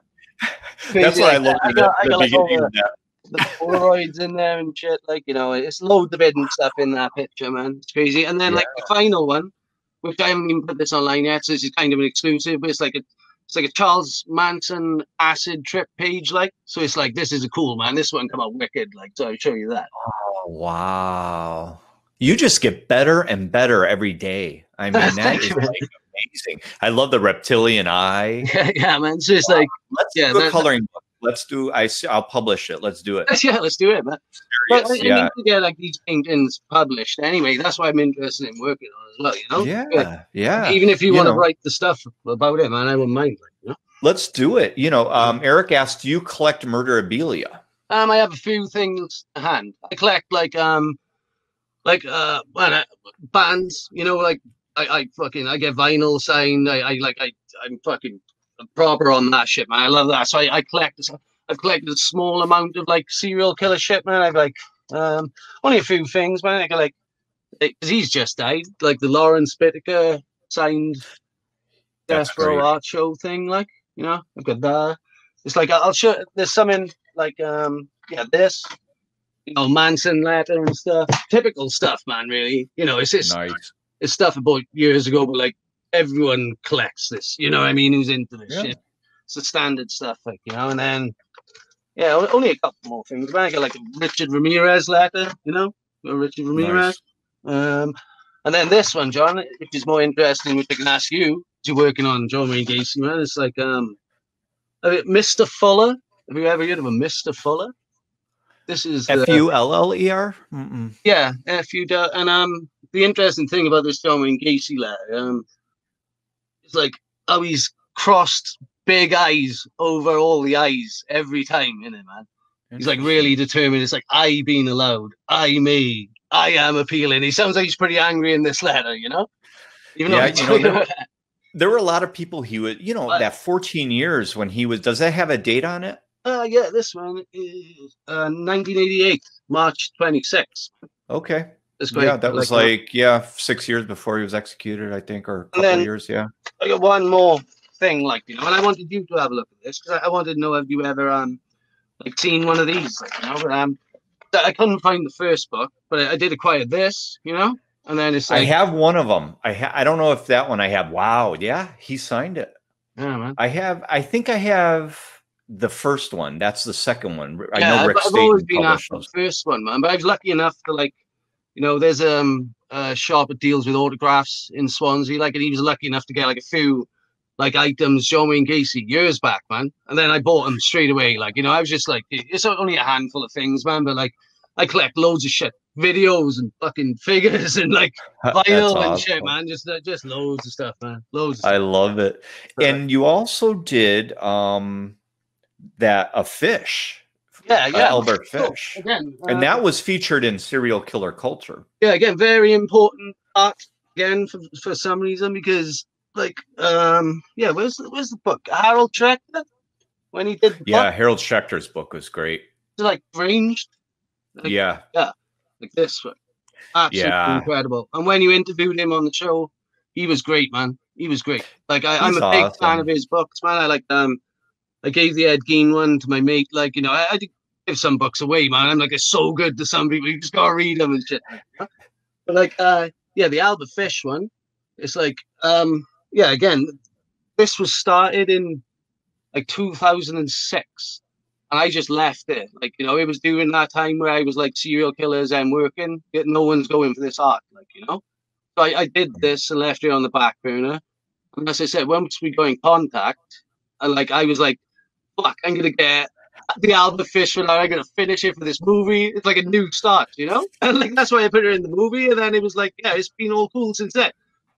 A: [laughs] That's what I love. I got, I got
B: like the, the Polaroids in there and shit. Like you know, it's loads of hidden stuff in that picture, man. It's crazy. And then yeah. like the final one, which I haven't even put this online yet, so this is kind of an exclusive. But it's like a it's like a Charles Manson acid trip page, like so. It's like this is a cool man. This one come out wicked, like so. I'll show you that.
A: Oh wow! You just get better and better every day. I mean, [laughs] that is like amazing. I love the reptilian eye. [laughs]
B: yeah, man. So it's wow. like
A: let's
B: yeah,
A: do a coloring book. Let's do. I. I'll publish it. Let's do it.
B: Yeah, let's do it, man. But I, yeah. Need to get like these paintings published anyway. That's why I'm interested in working on as well. You know.
A: Yeah. Yeah.
B: Even if you, you want to write the stuff about it, man, I wouldn't mind. you know?
A: Let's do it. You know, um, Eric asked, "Do you collect murderabilia?"
B: Um, I have a few things to hand. I collect like um, like uh, bands. You know, like I, I fucking I get vinyl signed. I, I like I I'm fucking proper on that shit, man. I love that. So I, I collect I've collected a small amount of like serial killer shit, man. I've like um only a few things, man. I got like because he's just died, like the Lawrence Bittaker signed Death Row Art Show thing, like you know. I've got that. It's like I'll show. There's something like um yeah this you know, Manson letter and stuff. Typical stuff, man, really. You know, it's just nice it's stuff about years ago, but like everyone collects this. You know what I mean? Who's into this yeah. shit? It's the standard stuff, like you know. And then yeah, only a couple more things. I got like a Richard Ramirez letter, you know, Richard Ramirez. Nice. Um, and then this one, John, which is more interesting, which I can ask you. You're working on John Wayne Gacy, man. It's like um, Mr. Fuller. Have you ever heard of a Mr. Fuller? This is
A: F U L L E R.
B: Yeah, F U and um, the interesting thing about this John Wayne Gacy letter, um, is like how he's crossed big eyes over all the eyes every time, in it, man. He's like really determined. It's like I being allowed, I me, I am appealing. He sounds like he's pretty angry in this letter, you know.
A: Even yeah, you know, there, were, there were a lot of people he would, you know, but, that 14 years when he was. Does that have a date on it?
B: Uh, yeah, this one is uh, 1988, March 26th.
A: Okay. Yeah, that was like, like yeah, six years before he was executed, I think, or a couple then, years. Yeah.
B: I got one more thing, like you know, and I wanted you to have a look at this because I, I, wanted to know have you ever um like seen one of these, like you know, but um, I couldn't find the first book, but I, I did acquire this, you know, and then it's like
A: I have one of them. I ha- I don't know if that one I have. Wow, yeah, he signed it.
B: Yeah, man.
A: I have. I think I have the first one. That's the second one. I
B: yeah, know Rick I've, I've always been after the first one, man. But I was lucky enough to like, you know, there's um a shop that deals with autographs in Swansea, like, and he was lucky enough to get like a few like items John Wayne Gacy years back, man. And then I bought them straight away. Like, you know, I was just like, it's only a handful of things, man. But like, I collect loads of shit, videos and fucking [laughs] figures and like [laughs] vinyl awesome. and shit, man. Just uh, just loads of stuff, man. Loads.
A: I love it. And you also did um that a fish.
B: Yeah, yeah.
A: Uh, Albert Fish. Again, uh, and that was featured in Serial Killer Culture.
B: Yeah, again, very important art again for, for some reason because like um yeah where's the, where's the book harold schechter when he did
A: yeah book? harold schechter's book was great
B: it's like ranged like,
A: yeah
B: yeah like this one absolutely yeah. incredible and when you interviewed him on the show he was great man he was great like I, am a big awesome. fan of his books man i like um i gave the ed gein one to my mate like you know i, I give some books away man i'm like it's so good to some people you just gotta read them and shit but like uh yeah the albert fish one it's like um yeah, again, this was started in like 2006 and I just left it. Like, you know, it was during that time where I was like serial killers and working, yet no one's going for this art, like, you know. So I, I did this and left it on the back burner. And as I said, once we got in contact, and like I was like, fuck, I'm gonna get the Albert Fish for I'm gonna finish it for this movie. It's like a new start, you know? [laughs] And like that's why I put it in the movie, and then it was like, yeah, it's been all cool since then.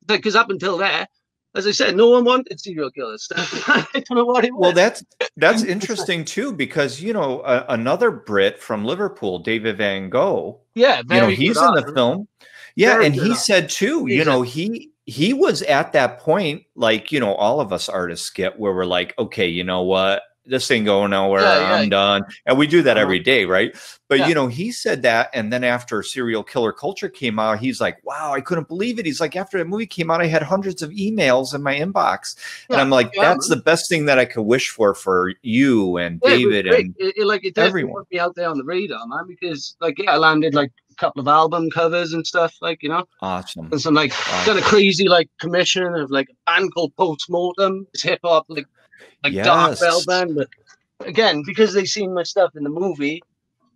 B: Because up until there, as I said, no one wanted serial killers. [laughs] I don't know what it was.
A: Well, that's that's [laughs] interesting too, because you know uh, another Brit from Liverpool, David Van Gogh.
B: Yeah,
A: you know he's in the film. Yeah, very and he said too. You know he he was at that point, like you know all of us artists get, where we're like, okay, you know what, this ain't going nowhere. Yeah, yeah. I'm done. And we do that uh-huh. every day, right? But yeah. you know, he said that, and then after Serial Killer Culture came out, he's like, "Wow, I couldn't believe it." He's like, "After the movie came out, I had hundreds of emails in my inbox," and I'm like, "That's the best thing that I could wish for for you and David and
B: it, it, like it everyone." Me out there on the radar, man, because like yeah, I landed like a couple of album covers and stuff, like you know,
A: awesome,
B: and some like awesome. kind of crazy like commission of like a band called Postmortem, it's hip hop like like yes. dark bell band. But again, because they seen my stuff in the movie,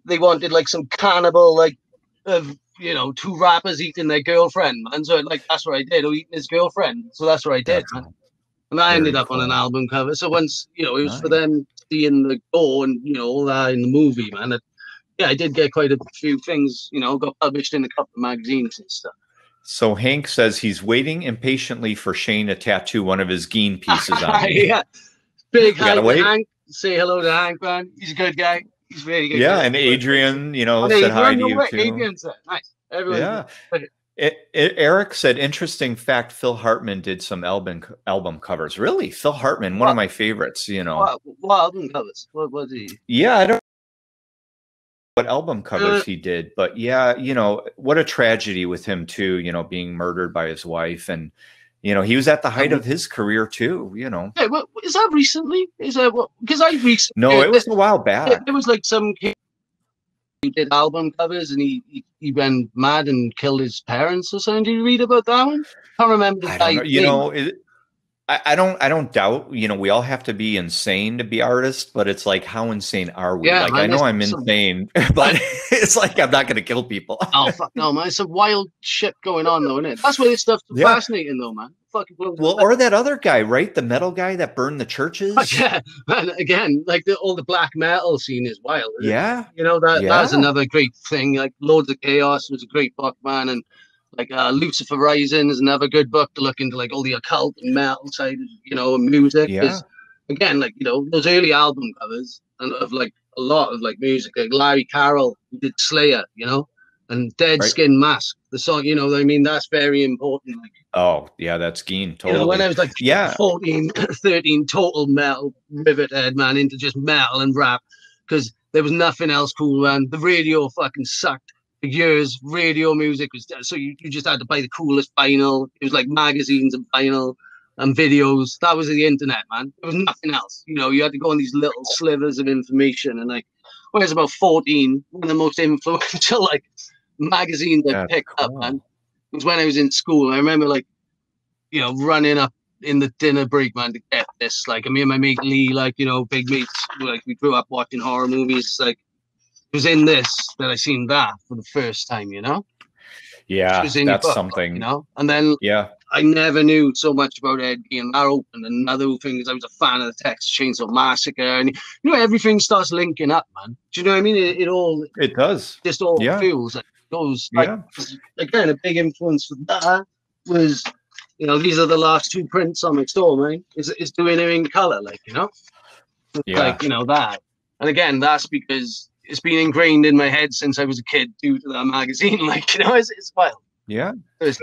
B: they wanted like some cannibal, like of you know, two rappers eating their girlfriend, and so like that's what I did, or eating his girlfriend. So that's what I did, man. And I ended up cool. on an album cover. So once you know, it was nice. for them seeing the gore and you know all that in the movie, man. It, yeah, I did get quite a few things, you know, got published in a couple of magazines and stuff.
A: So Hank says he's waiting impatiently for Shane to tattoo one of his Gein pieces on
B: him. [laughs] yeah, Big hi to Hank. Say hello to Hank, man. He's a good guy. He's very good.
A: Yeah, guy. and Adrian, you know, said hi to you too.
B: Adrian said, nice. Everyone
A: yeah. It, it, Eric said, interesting fact Phil Hartman did some album album covers. Really? Phil Hartman, one what? of my favorites, you know.
B: What, what album covers? What was he?
A: Yeah, I don't what album covers uh, he did, but yeah, you know, what a tragedy with him too, you know, being murdered by his wife and you know, he was at the height of his career too. You know,
B: yeah, well, is that recently? Is that what? Because I recently
A: no, it was a while back.
B: It, it was like some kid who did album covers and he, he, he went mad and killed his parents or something. Did you read about that one? I can't remember.
A: I you know, it, I, I, don't I don't doubt, you know, we all have to be insane to be artists, but it's like how insane are we? Yeah, like I know I'm insane, [laughs] but it's like I'm not gonna kill people.
B: oh fuck no, man. It's a wild shit going on though, isn't it? That's why this stuff's yeah. fascinating though, man. Fucking
A: well, or that other guy, right? The metal guy that burned the [laughs] churches.
B: yeah, and again, like the, all the black metal scene is wild.
A: Yeah,
B: it? you know that yeah. that's another great thing. Like Lords of Chaos was a great book, man, and like uh, Lucifer Rising is another good book to look into like all the occult and metal side, you know, and music.
A: Yeah.
B: Again, like you know, those early album covers and of like a lot of like music, like Larry Carroll who did Slayer, you know, and Dead right. Skin Mask. The song, you know, I mean, that's very important. Like,
A: oh yeah, that's Gein. Totally.
B: You know, when I was like
A: yeah,
B: 14, [laughs] 13, total metal rivethead man into just metal and rap because there was nothing else cool, man. The radio fucking sucked for years. Radio music was uh, so you, you just had to buy the coolest vinyl. It was like magazines and vinyl and videos. That was the internet, man. There was nothing else. You know, you had to go on these little slivers of information. And like, when I was about 14, one of the most [laughs] influential like magazines I yeah, picked cool. up, man, was when I was in school. I remember like, you know, running up in the dinner break, man, to get this. Like, me and my mate Lee, like, you know, big mates, like, we grew up watching horror movies. Like, was in this that I seen that for the first time, you know?
A: Yeah, that's book, something.
B: You know? And then,
A: yeah,
B: I never knew so much about Ed Gein that opened. Another thing is I was a fan of the Texas Chainsaw Massacre, and you know everything starts linking up, man. Do you know what I mean? It, it all
A: it does.
B: Just all yeah. feels like those. Like, yeah. Again, a big influence for that was, you know, these are the last two prints on my store, man. Is is doing it in color, like you know, yeah. like you know that. And again, that's because it's been ingrained in my head since I was a kid due to that magazine. [laughs] Like you know, it's, it's wild.
A: Yeah,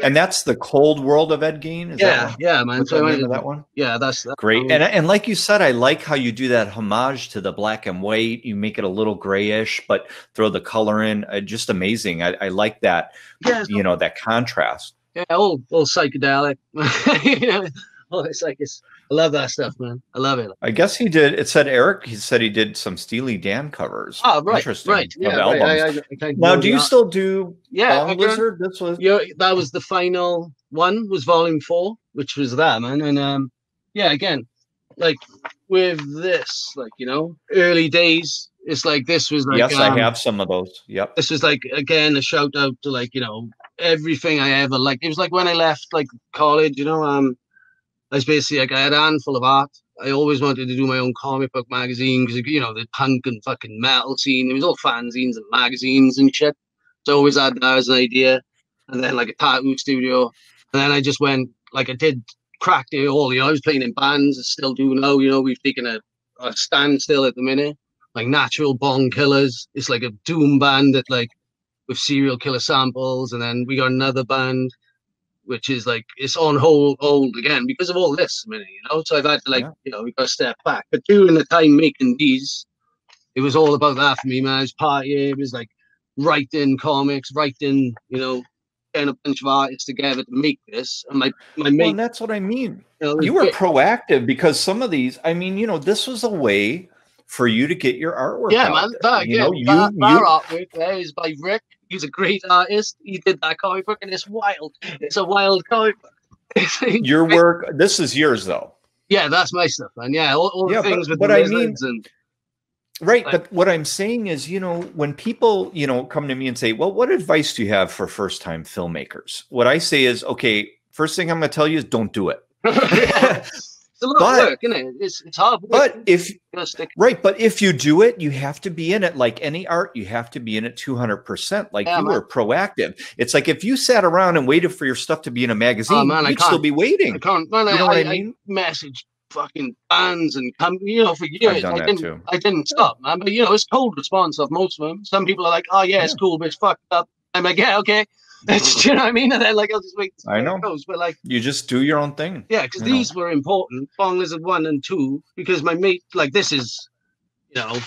A: and that's the cold world of Ed Gein.
B: Is yeah, yeah, man.
A: So name of that one?
B: Yeah, that's, that's
A: great. And and like you said, I like how you do that homage to the black and white. You make it a little grayish, but throw the color in. Uh, just amazing. I, I like that. Yeah, you know that contrast.
B: Yeah, all all psychedelic. [laughs] all [laughs] it's like it's I love that stuff, man. I love it.
A: I guess he did. It said Eric. He said he did some Steely Dan covers.
B: Oh, right, Interesting. Right, yeah. Right. I,
A: I, I now, do you still do? Yeah, Lizard. This was.
B: Yeah, that was the final one. Was Volume Four, which was that man, and um, yeah, again, like with this, like you know, early days. It's like this was like.
A: Yes,
B: um,
A: I have some of those. Yep.
B: This was like again a shout out to like you know everything I ever like. It was like when I left like college, you know, um was basically like I had a handful of art. I always wanted to do my own comic book magazine because you know the punk and fucking metal scene. It was all fanzines and magazines and shit. So I always had that as an idea, and then like a tattoo studio, and then I just went like I did cracked it all. You know, I was playing in bands. I still do now. You know, we've taken a, a standstill at the minute. Like Natural Born Killers. It's like a doom band that like with serial killer samples, and then we got another band which is like it's on hold hold again because of all this. I mean, you know, so I've had to like, yeah. you know, we got to step back. But during the time making these, it was all about that for me, man. I was partying, it was like writing comics, writing, you know, getting a bunch of artists together to make this. And my my mate,
A: well, that's what I mean. You, know, you were proactive because some of these, I mean, you know, this was a way for you to get your artwork.
B: Yeah, man. That, you yeah, know, you, that, that you, artwork there is by Rick He's a great artist. He did that comic book, and it's wild. It's a wild comic book. [laughs]
A: Your work. This is yours, though.
B: Yeah, that's my stuff, and Yeah, all, all yeah, the things but, with the
A: I mean,
B: and
A: right. Like, but what I'm saying is, you know, when people, you know, come to me and say, "Well, what advice do you have for first-time filmmakers?" What I say is, okay, first thing I'm going to tell you is, don't do it. [laughs] [laughs]
B: a lot but, of work, isn't it? It's, it's hard work.
A: But if right, but if you do it, you have to be in it. Like any art, you have to be in it two hundred percent. Like yeah, you man. were proactive. It's like if you sat around and waited for your stuff to be in a magazine, oh, man, you'd still be waiting.
B: I can't. Man, you know I, what I, I mean? I message fucking bands and come, you know, for years. I didn't, too. I didn't stop, man. But you know, it's cold response of most of them. Some people are like, "Oh yeah, yeah. it's cool, but it's fucked up." I'm like, "Yeah, okay." [laughs] You know what I mean? And then like I'll just wait.
A: I know.
B: Goes, but like
A: you just do your own thing.
B: Yeah, because these know. were important. Bong Lizard one and two, because my mate, like this is, you know,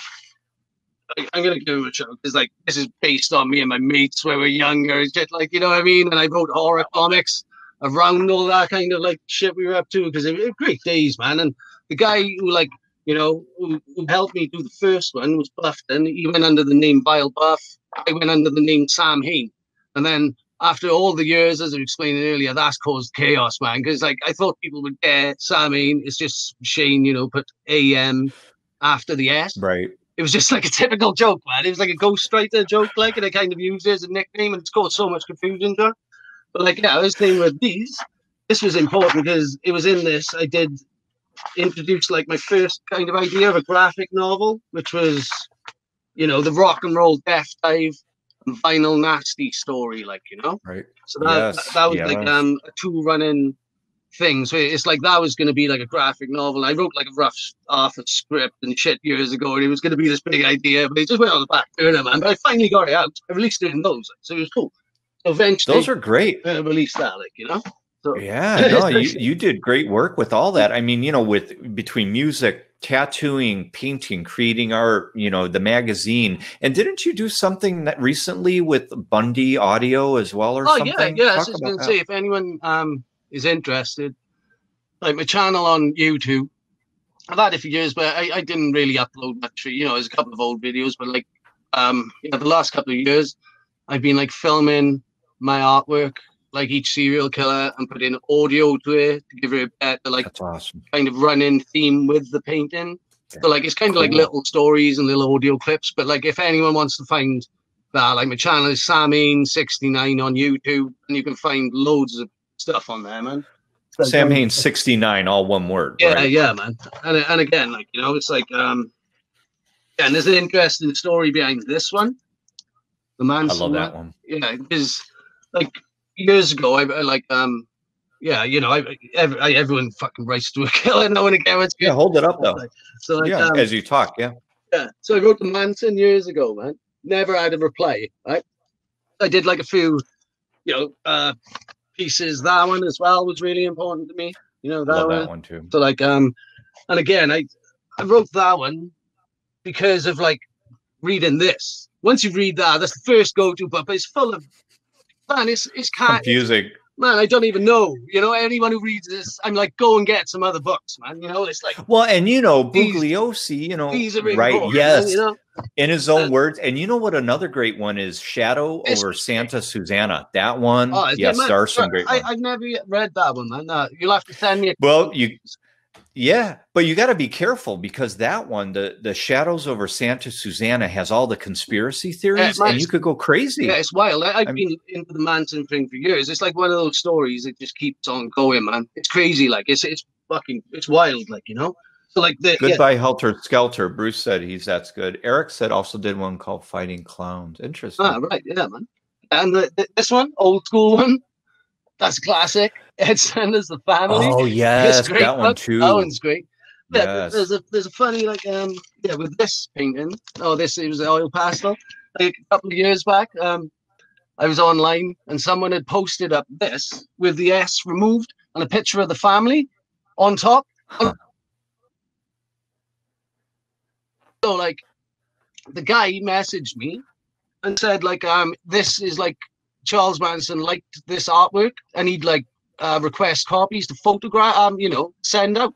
B: I, am gonna give him a show because like this is based on me and my mates when we were younger. It's just like you know what I mean. And I wrote horror comics around all that kind of like shit we were up to because it were great days, man. And the guy who like you know who, who helped me do the first one was Buffton. He went under the name Vile Buff. I went under the name Sam Hane. And then after all the years, as I explained earlier, that's caused chaos, man. Because like I thought people would get Sammy. It's just Shane, you know, put AM after the S.
A: Right.
B: It was just like a typical joke, man. It was like a ghostwriter joke, like, and I kind of used it as a nickname, and it's caused so much confusion, John. But like, yeah, I was saying with these, this was important because it was in this. I did introduce like my first kind of idea of a graphic novel, which was, you know, the rock and roll death dive vinyl nasty story, like you know.
A: Right.
B: So that
A: Yes,
B: that was
A: yes.
B: like um a two running thing. So it's like that was going to be like a graphic novel. I wrote like a rough half a script and shit years ago, and it was going to be this big idea, but it just went on the back burner, man. But I finally got it out. I released it in those, so it was cool. Eventually,
A: Those are great.
B: uh, released that, like you know. So
A: Yeah, [laughs] no, you, you did great work with all that. I mean, you know, with between music, tattooing, painting, creating art, you know, the magazine. And didn't you do something that recently with Bundy Audio as well or
B: oh
A: something?
B: yeah, yeah. I was going to say if anyone um is interested, like my channel on YouTube, I've had it for years, but I, I didn't really upload much. You know, there's a couple of old videos, but like um you know, the last couple of years, I've been like filming my artwork, like each serial killer, and putting audio to it to give it a better like
A: awesome.
B: kind of running theme with the painting. So like it's kind of like little stories and little audio clips. But like if anyone wants to find that, like my channel is Samhane69 on YouTube, and you can find loads of stuff on there, man. Like,
A: Sam
B: um,
A: Haines, 69, all one word.
B: Yeah,
A: right?
B: yeah, man. And and again, like you know, it's like um, yeah, and there's an interesting story behind this one. The man.
A: I love that one.
B: Yeah, because like years ago, I, I like um, yeah, you know, I, every, I everyone fucking races to a [laughs] killer now and again. It's
A: Yeah, hold it up though.
B: So like,
A: yeah,
B: um,
A: as you talk. Yeah.
B: yeah. So I wrote to Manson years ago, man. Never had a reply. Right. I did like a few, you know, uh pieces. That one as well was really important to me. You know, that one.
A: that one too.
B: So like um and again I I wrote that one because of like reading this. Once you read that, that's the first go-to book, but it's full of man, it's it's kind
A: Confusing.
B: man, I don't even know. You know, anyone who reads this, I'm like, go and get some other books, man. You know, it's like
A: Well, and you know,
B: These-
A: Bugliosi, you know,
B: these are really
A: right?
B: important,
A: Yes,
B: You know,
A: in his own
B: Uh,
A: words. And you know what? Another great one is Shadow
B: It's-
A: over Santa Susana. That one,
B: Oh, is it,
A: yes,
B: man?
A: there are some great
B: I,
A: ones.
B: I've never read that one, man. Uh, you'll have to send me. A
A: Well, you, yeah, but you got to be careful because that one, the the Shadows over Santa Susana, has all the conspiracy theories,
B: man,
A: and you could go crazy.
B: yeah, it's wild. I, I've
A: I'm-
B: been into the Manson thing for years. It's like one of those stories that just keeps on going, man. It's crazy. Like it's it's fucking it's wild. Like you know. So like the yeah,
A: Goodbye, Helter Skelter. Bruce said he's that's good. Eric said also did one called Fighting Clowns. Interesting.
B: ah, right, yeah, man. And the, the, this one, old school one, that's classic. [laughs] Ed Sanders, the family.
A: oh yes,
B: great,
A: that one
B: man.
A: too.
B: That one's great. Yeah,
A: Yes.
B: there's a there's a funny like um yeah with this painting. Oh, this it was an oil pastel. Like a couple of years back, um, I was online and someone had posted up this with the S removed and a picture of the family on top.
A: Huh.
B: So like, the guy messaged me and said like um this is like Charles Manson liked this artwork and he'd like uh, request copies to photograph um you know send out.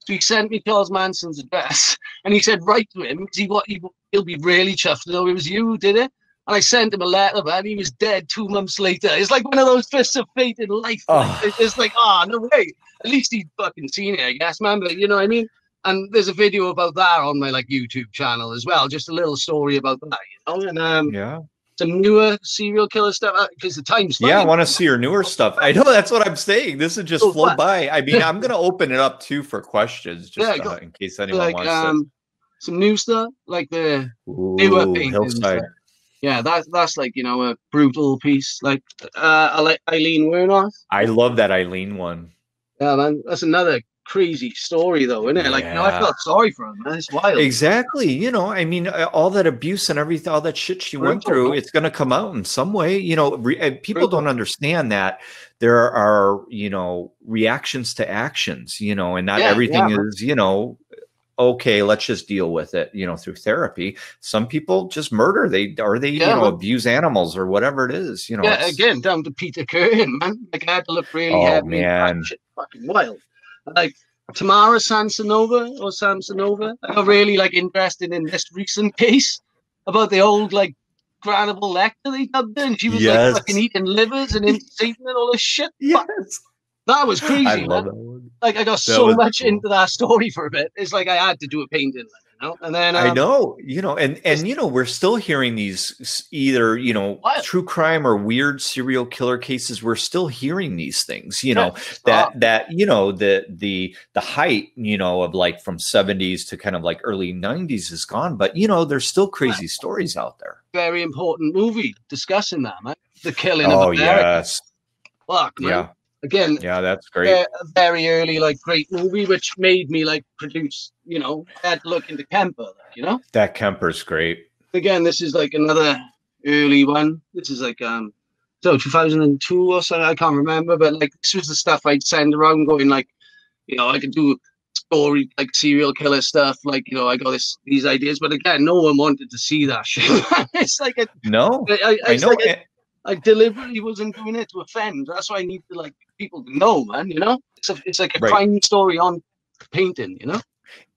B: So he sent me Charles Manson's address [laughs] and he said, write to him because he, wa- he, he'll be really chuffed to know it was you who did it. And I sent him a letter, man. He was dead two months later. It's like one of those fists of fate in life.
A: Oh.
B: It's like, oh, no way. At least he'd fucking seen it, I guess, man. But you know what I mean? And there's a video about that on my like YouTube channel as well. Just a little story about that, you know? And um,
A: Yeah.
B: Some newer serial killer stuff because the time's
A: Yeah, I want to see your newer stuff. I know that's what I'm saying. This is just
B: So
A: flow by. I mean, [laughs] I'm going to open it up too for questions, just
B: Yeah,
A: uh, in case anyone
B: like
A: wants
B: um, some new stuff, like the.
A: Ooh,
B: newer paintings. Yeah, that's that's like you know a brutal piece. Like uh, Aileen Wuornos.
A: I love that Aileen one.
B: Yeah, man, that's another crazy story though, isn't it? Like, you know, I felt sorry for him. Man. It's wild.
A: Exactly. You know, I mean, all that abuse and everything, all that shit she went through, it's going to come out in some way. You know, re- people
B: Brutal.
A: don't understand that there are, you know, reactions to actions, you know, and not
B: Yeah,
A: everything
B: yeah,
A: is, you know, okay, let's just deal with it, you know, through therapy. Some people just murder, they or they,
B: Yeah,
A: you know, abuse animals or whatever it is, you know.
B: yeah, again, down to Peter Kürten, man. Like I had to look really
A: Oh,
B: heavy.
A: man.
B: Fucking wild. Like Tamara Samsonova or Samsonova. I got really like interested in this recent case about the old like Hannibal Lecter they dubbed her, and she was
A: Yes.
B: like fucking eating livers and eating and all this shit. [laughs]
A: Yes.
B: That was crazy.
A: I
B: man.
A: love that one.
B: Like I got
A: That
B: so much
A: cool.
B: into that story for a bit. It's like I had to do a painting. Like, And then
A: I
B: um,
A: know, you know, and and you know, we're still hearing these either you know
B: What?
A: true crime or weird serial killer cases. We're still hearing these things, you know, that that you know the the the height, you know, of like from seventies to kind of like early nineties is gone, but you know, there's still crazy stories out there.
B: very important movie discussing that, man. The killing
A: Oh
B: of America.
A: yes,
B: Fuck, man.
A: yeah,
B: Again,
A: yeah, that's great.
B: very early, like, great movie, which made me like produce. You know, I had to look into Kemper. You know,
A: That Kemper's great.
B: again, this is like another early one. This is like um, so 2002 or something. I can't remember, but like this was the stuff I'd send around, going like, you know, I could do story like serial killer stuff. Like, you know, I got this these ideas, but again, no one wanted to see that shit. [laughs] it's like a,
A: No,
B: I, I,
A: I know.
B: like a- I deliberately wasn't doing it to offend. That's why I need to like people to know, man. You know, it's a, it's like a
A: Right.
B: crime story on painting. You know,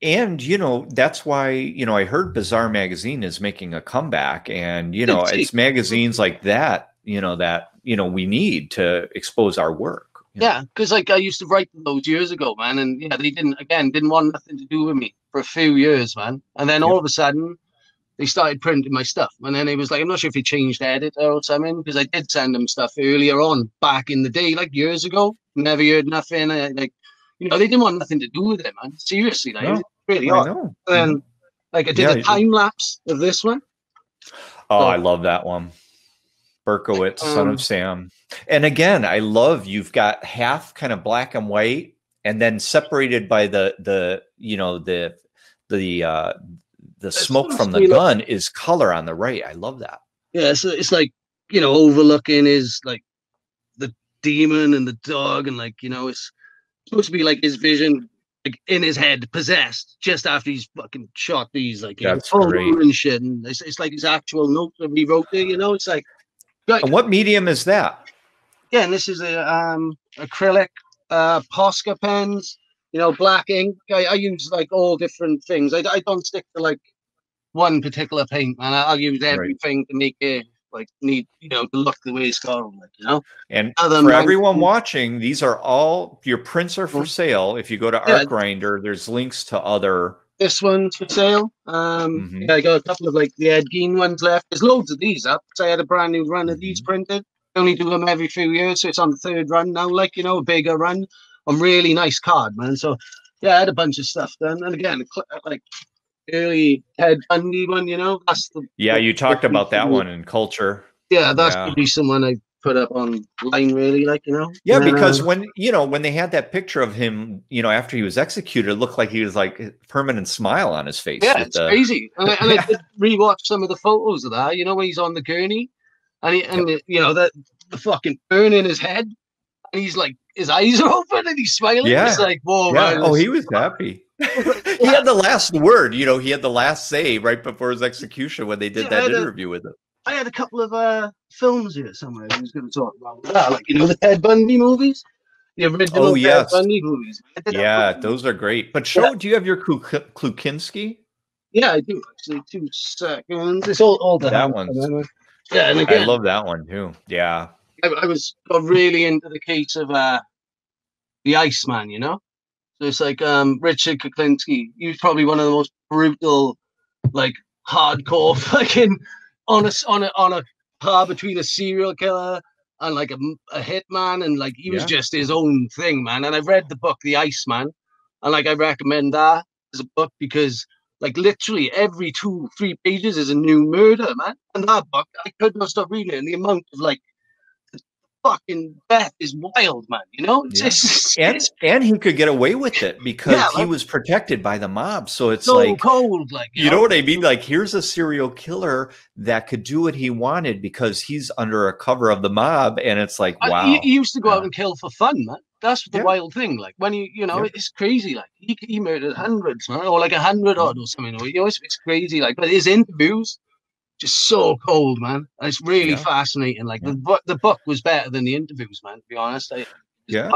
A: And you know that's why you know I heard Bizarre Magazine is making a comeback, and you know [laughs] it's magazines like that you know that you know we need to expose our work.
B: yeah, because like I used to write those years ago, man, and yeah, they didn't again didn't want nothing to do with me for a few years, man, and then all of a sudden. They started printing my stuff, and then it was like I'm not sure if he changed the editor or something because I did send them stuff earlier on back in the day, like years ago. Never heard nothing. uh, Like, you know, they didn't want nothing to do with it, man. Seriously, like,
A: No,
B: really
A: I
B: odd. And then, like, I did
A: Yeah,
B: a time lapse of this one.
A: Oh,
B: So-
A: I love that one. Berkowitz, Son
B: Um,
A: of Sam. And again, I love you've got half kind of black and white and then separated by the the you know the the uh the smoke from the gun is color on the right. I love that.
B: Yeah, so it's like you know, overlooking is like the demon and the dog, and like you know, it's supposed to be like his vision, like in his head, possessed just after he's fucking shot these, like you know,
A: great.
B: and shit. And it's, it's like his actual note that he wrote there. You know, it's like, like
A: And what medium is that?
B: yeah, and this is a um acrylic, uh, Posca pens. You know, black ink. I, I use like all different things. I, I don't stick to like one particular paint, man. I, I'll use
A: Right.
B: everything to make it like need you know to look the way it's got. Like you know,
A: And
B: Other
A: for everyone watching, these are all your prints are for sale. If you go to
B: Yeah.
A: Art Grinder, there's links to other.
B: this one's for sale. Um,
A: Mhm.
B: yeah, I got a couple of like the Ed Gein ones left. There's loads of these up. So I had a brand new run of these
A: Mhm.
B: printed. I only do them every few years, so it's on the third run now. Like you know, a bigger run. on really nice card, man. So yeah, I had a bunch of stuff done, and again, like early Ted Bundy one, you know, that's the
A: Yeah, you talked about that one in culture.
B: yeah, that's
A: Yeah.
B: probably someone I put up online, really, like you know.
A: Yeah,
B: And,
A: because
B: uh,
A: when you know when they had that picture of him, you know, after he was executed, it looked like he was like a permanent smile on his face.
B: Yeah, it's
A: the-
B: crazy. [laughs] And, I, and
A: Yeah.
B: I did rewatch some of the photos of that. You know, when he's on the gurney, and he, and you know that the fucking burn in his head, and he's like his eyes are [laughs] open and he's smiling.
A: Yeah.
B: It's like whoa,
A: Yeah. Oh, he was happy. [laughs] he had the last word. You know, he had the last say right before his execution when they did
B: Yeah,
A: that interview with him.
B: I had a couple of uh films here somewhere. He was going to talk about that, like you know the Ted Bundy movies, the original
A: Oh,
B: Ted
A: yes.
B: Bundy movies. I did that
A: Yeah,
B: one.
A: those are great. But show, do you have your Kluk- Klukinski?
B: Yeah, I do actually. Two seconds. It's all all the
A: That
B: remember? Yeah, and again, I
A: love that one too. Yeah.
B: I, I was really into the case of uh the Iceman, you know. So it's like um Richard Kuklinski. He was probably one of the most brutal, like hardcore [laughs] fucking on a on a on a par between a serial killer and like a, a hitman, and like he was
A: Yeah.
B: just his own thing, man. And I read the book The Iceman, and like I recommend that as a book because. Like literally every two, three pages is a new murder, man. And that book, I could not stop reading it. And the amount of like fucking death is wild, man. You know,
A: Yeah.
B: it's,
A: And and he could get away with it because
B: Yeah,
A: he was protected by the mob. So it's
B: so
A: like
B: cold, like
A: you know what I mean? Like here's a serial killer that could do what he wanted because he's under a cover of the mob, and it's like uh,
B: I-
A: wow.
B: he, he used to go out and kill for fun, man. That's the
A: Yeah.
B: wild thing. Like when you, you know,
A: Yeah.
B: it's crazy. Like he, he murdered hundreds, man, or like a hundred odd or something. Or, you know, it's, it's crazy. Like, but his interviews just so cold, man. And it's really
A: Yeah.
B: fascinating. Like
A: Yeah.
B: the book, the book was better than the interviews, man. To be honest, I,
A: Yeah.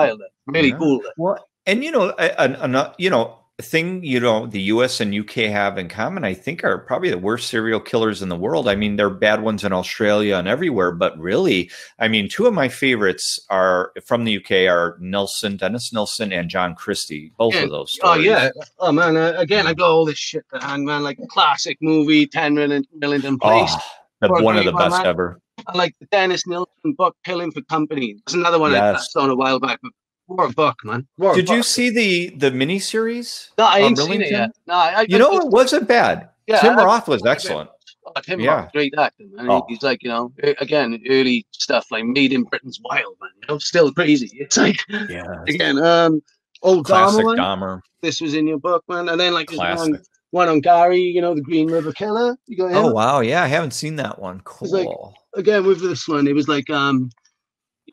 B: really
A: Yeah.
B: cool.
A: Well, and you know, a- an- an- uh, you know, thing you know the US and UK have in common, I think, are probably the worst serial killers in the world. I mean, they're bad ones in Australia and everywhere, but really, I mean, two of my favorites are from the UK are Nilsen, Dennis Nilsen, and John Christie. Both
B: yeah.
A: of those.
B: Stories. Oh yeah. Oh man. Uh, again, I got all this shit to hand, man. Like classic movie, Ten Rillington Place.
A: Oh, one of the best man. ever.
B: I like the Dennis Nilsen book, Killing for Company. There's another one yes. I touched on a while back, but what a book, man. What
A: Did
B: you
A: see the the miniseries?
B: No, I ain't seen it yet. No, I,
A: you know, it wasn't bad. Yeah, Tim I, Roth was excellent.
B: Oh, Tim yeah. Roth, great actor, man. Oh. He's like, you know, again, early stuff like Made in Britain's Wild, man. You know, still crazy. [laughs] It's like, yeah, again, um, old
A: classic
B: Dahmer,
A: Dahmer.
B: This was in your book, man, and then like one, one on Gary, you know, the Green River Killer. You got him?
A: Oh wow, yeah, I haven't seen that one. Cool.
B: Like, again, with this one, it was like, um, you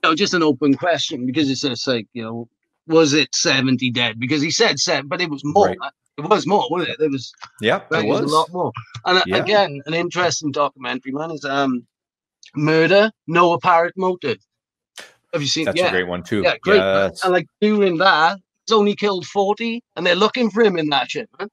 B: know, just an open question because it's just like, you know, was it 70 dead? Because he said seven, but it was more. Right. It was more, wasn't it? There was
A: yeah,
B: it was. was. a lot more. And uh, yeah. again, an interesting documentary, man, is um Murder, No Apparent Motive. Have you seen
A: That's
B: yeah.
A: a great one too.
B: Yeah, great. Yes. And like during that, he's only killed 40 and they're looking for him in that shit, man.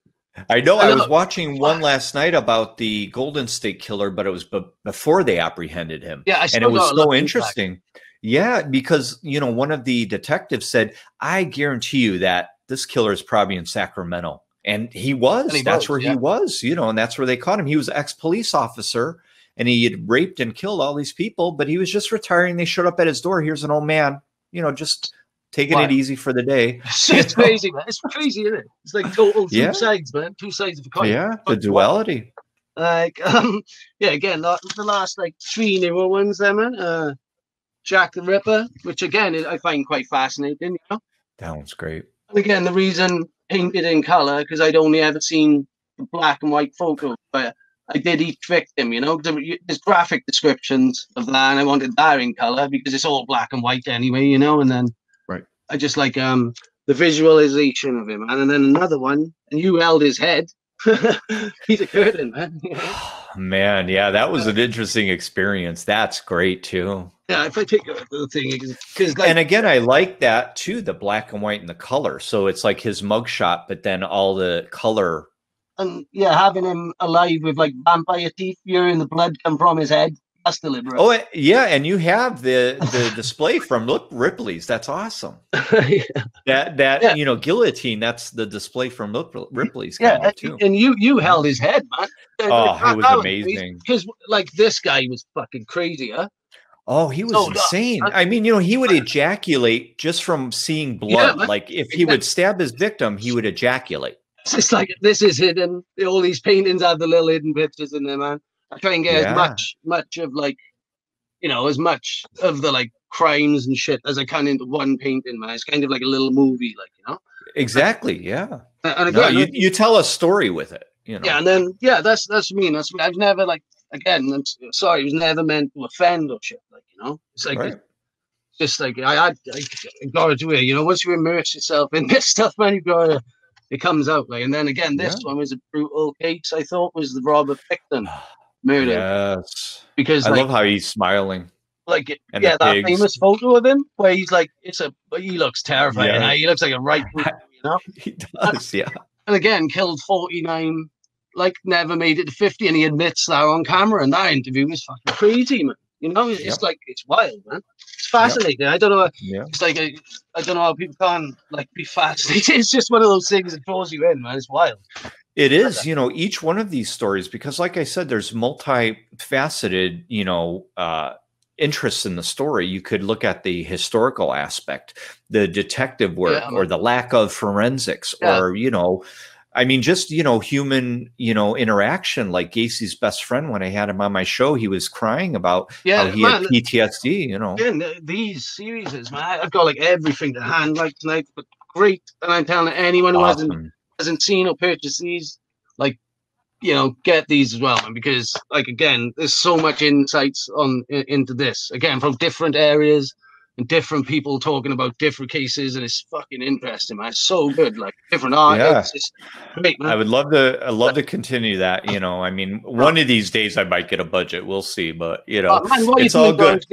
A: I know. I, I was watching one last night about the Golden State Killer, but it was b- before they apprehended him.
B: Yeah,
A: and it was so interesting. Yeah, because you know, one of the detectives said, "I guarantee you that this killer is probably in Sacramento," and he was. And he that's was, where yeah. he was. You know, and that's where they caught him. He was ex police officer, and he had raped and killed all these people, but he was just retiring. They showed up at his door. Here's an old man. You know, just taking it easy for the day. [laughs]
B: It's [laughs] crazy, man. It's crazy, isn't it? It's like total two yeah. sides, man. Two sides of a coin.
A: Yeah, the duality.
B: Like, [laughs] um, yeah, again, like the last like three newer ones there, man. Uh, Jack the Ripper, which again I find quite fascinating. You know,
A: that one's great.
B: And again, the reason painted in color because I'd only ever seen the black and white photo, but I did each victim. You know, there's graphic descriptions of that, and I wanted that in color because it's all black and white anyway. You know, and then
A: right,
B: I just like um the visualization of him, and then another one, and you held his head. [laughs] He's a curtain, man. [sighs]
A: man, yeah, that was an interesting experience. That's great too.
B: Yeah, if I take the thing, because
A: like, and again, I like that too, the black and white and the color. So it's like his mugshot, but then all the color.
B: And yeah, having him alive with like vampire teeth, hearing the blood come from his head. That's deliberate.
A: Oh yeah, and you have the the [laughs] display from look Ripley's. That's awesome. [laughs] yeah. That that yeah. you know guillotine. That's the display from look Ripley's.
B: Yeah, too. and you you held his head, man.
A: Oh, it was amazing.
B: Because like this guy was fucking crazy, huh?
A: Oh, he was insane. Uh I mean, you know, he would ejaculate just from seeing blood. Yeah, like if he would stab his victim, he would ejaculate.
B: It's like this is hidden. All these paintings have the little hidden pictures in there, man. I try and get yeah. as much, much of like, you know, as much of the like crimes and shit as I can into one painting, man. It's kind of like a little movie, like you know.
A: Exactly. Yeah. And again, no, you, you tell a story with it. You know.
B: Yeah, and then yeah, that's that's me. That's I've never like again. I'm sorry, it was never meant to offend or shit. Like you know, it's like right. it's just like I I, I gotta do it. You know, once you immerse yourself in [laughs] this stuff, man, you gotta it comes out like. And then again, this yeah. one was a brutal case. I thought was the Robert Pickton [sighs] murder.
A: Yes,
B: because
A: I
B: like,
A: love how he's smiling.
B: Like yeah, that pigs. famous photo of him where he's like, it's a he looks terrifying. Yeah. He looks like a right, [laughs] you know.
A: he does, yeah.
B: And again, killed forty nine like never made it to 50 and he admits that on camera and that interview was fucking crazy man you know it's yep. like it's wild man it's fascinating yep. i don't know yep. it's like I I don't know how people can like be fascinated [laughs] it's just one of those things that draws you in man it's wild
A: it is you know each one of these stories because like i said there's multifaceted you know uh interests in the story you could look at the historical aspect the detective work yeah, or the lack of forensics yeah. or you know I mean, just you know, human you know interaction. Like Gacy's best friend, when I had him on my show, he was crying about yeah, how he man, had PTSD. You know,
B: man, these series, man, I've got like everything to hand like tonight, but great. And I'm telling anyone who awesome. hasn't hasn't seen or purchased these, like you know, get these as well, man, because like again, there's so much insights on into this again from different areas and different people talking about different cases, and it's fucking interesting, man. It's so good, like different art. Yeah.
A: Great, I would love to. I love to [laughs] continue that. You know, I mean, oh. one of these days I might get a budget. We'll see, but you know, oh, man, it's all good.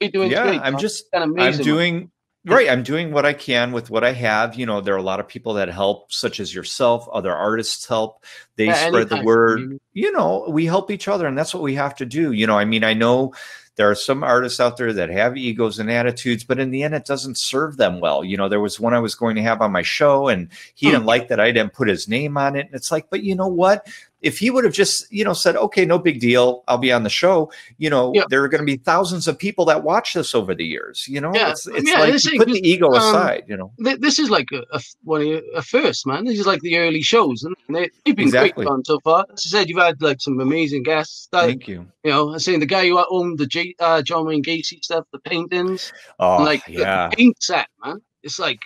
B: Doing
A: yeah,
B: great,
A: I'm just. I'm doing. right i'm doing what i can with what i have you know there are a lot of people that help such as yourself other artists help they yeah, spread the word you know we help each other and that's what we have to do you know i mean i know there are some artists out there that have egos and attitudes, but in the end, it doesn't serve them well. You know, there was one I was going to have on my show, and he hmm. didn't like that I didn't put his name on it. And it's like, but you know what? If he would have just you know said okay no big deal i'll be on the show you know yeah. there are going to be thousands of people that watch this over the years you know? Yeah. it's, it's yeah, like put the ego um, aside you know?
B: this is like a, a one of a first man. This is like the early shows and they, have been exactly. great fun so far. As i said you've had like some amazing guests
A: thank you.
B: you know i saying the guy who owned the G, uh, john wayne gacy stuff the paintings.
A: Oh
B: like
A: yeah.
B: the paint set man. It's like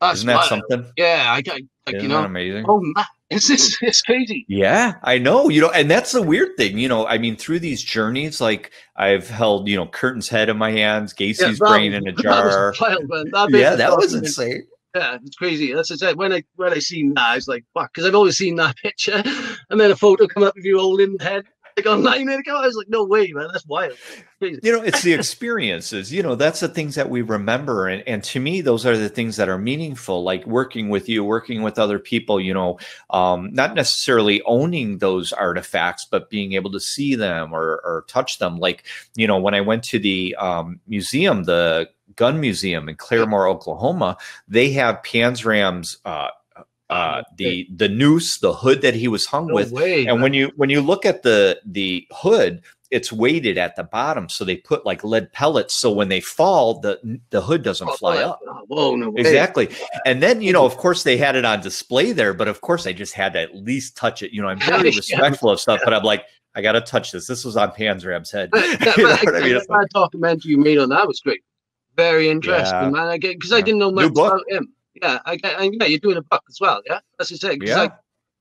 A: that's Isn't that something?
B: Yeah, I got like Isn't you know
A: amazing.
B: Oh, man, it's, it's it's crazy.
A: Yeah, I know. You know, and that's the weird thing. You know, I mean, through these journeys, like I've held, you know, Kürten's head in my hands, Gacy's yeah, brain in a [laughs] jar.
B: Wild,
A: that yeah, that was insane.
B: Yeah, it's crazy. That's it. When I when I seen that, I was like, "Fuck!" Because I've always seen that [laughs] picture, and then a photo come up of you holding the head like online and I was like, no way, man, that's wild.
A: You know, it's the experiences. You know, that's the things that we remember, and and to me, those are the things that are meaningful. Like working with you, working with other people. You know, um, not necessarily owning those artifacts, but being able to see them or or touch them. Like you know, when I went to the um, museum, the gun museum in Claremore, Oklahoma, they have Panzram's uh, uh, the the noose, the hood that he was hung no with. Way, and man. when you when you look at the the hood, it's weighted at the bottom, so they put like lead pellets. So when they fall, the the hood doesn't oh, fly up.
B: Oh, whoa, no way.
A: exactly. And then you know, [laughs] of course, they had it on display there, but of course, I just had to at least touch it. You know, I'm very [laughs] respectful of stuff, but I'm like, I got to touch this. This was on Panzram's head. [laughs]
B: That, you know I mean? that documentary you made on that was great. Very interesting, yeah. man. I because yeah. I didn't know much about him yeah, I get, and yeah, you're doing a book as well, yeah. That's just it. Yeah. Like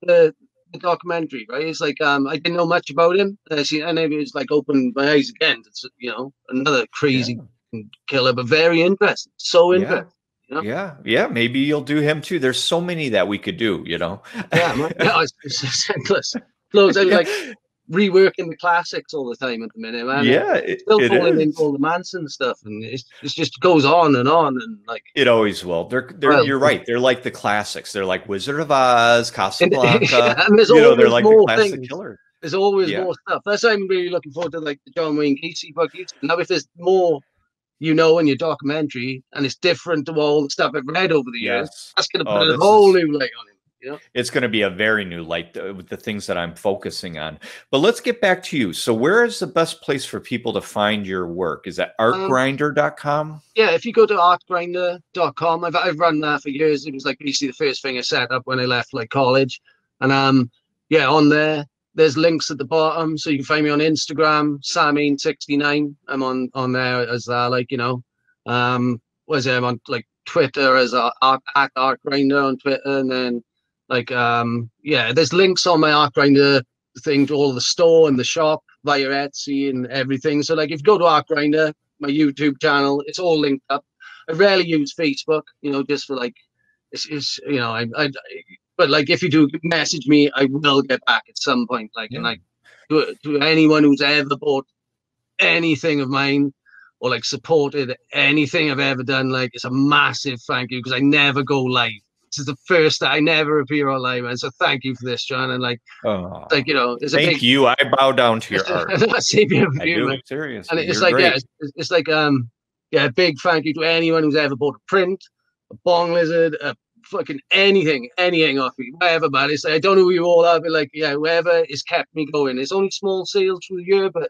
B: the, the documentary, right? It's like um, I didn't know much about him, and, see, and it was like opened my eyes again. It's you know another crazy yeah. killer, but very interesting. So interesting. Yeah. You know?
A: Yeah, yeah. Maybe you'll do him too. There's so many that we could do. You know.
B: yeah, yeah, [laughs] it's, it's endless. Close. like [laughs] reworking the classics all the time at the minute, man.
A: Yeah, it,
B: still it falling into all the Manson stuff, and it's, it's just goes on and on, and like
A: it always will. They're, they're well, you're right. They're like the classics. They're like Wizard of Oz, [laughs] Casablanca. And, yeah, and there's you know, they're like the classic things. killer.
B: There's always yeah. more stuff. That's why I'm really looking forward to like the John Wayne Gacy book. Now, if there's more you know in your documentary and it's different to all the stuff I've read over the years, yes. that's going to oh, put oh, a whole is... new light on it. Yeah.
A: It's going to be a very new light uh, with the things that I'm focusing on. But let's get back to you. So, where is the best place for people to find your work? Is that artgrinder.com? Um,
B: yeah, if you go to artgrinder.com, I've, I've run that for years. It was like basically the first thing I set up when I left like college. And um, yeah, on there, there's links at the bottom. So you can find me on Instagram, Samhane69. I'm on, on there as uh, like, you know, um, was it? I'm on like Twitter as art, at artgrinder on Twitter. And then like, um, yeah, there's links on my Artgrinder thing to all the store and the shop via Etsy and everything. So, like, if you go to Artgrinder, my YouTube channel, it's all linked up. I rarely use Facebook, you know, just for like, it's, it's you know, I, I, but like, if you do message me, I will get back at some point. Like, yeah. and like, to, to anyone who's ever bought anything of mine or like supported anything I've ever done, like, it's a massive thank you because I never go live this is the first that I never appear online, man. So thank you for this, John. And like, oh, like you know,
A: it's thank big, you. I bow down to your art. [laughs]
B: Same here for you, man.
A: Serious.
B: And it's You're like, great. yeah, it's, it's, like, um, yeah, big thank you to anyone who's ever bought a print, a bong lizard, a fucking anything, anything off me, whatever, man. It's like, I don't know who you all are, but like, yeah, whoever has kept me going. It's only small sales through the year, but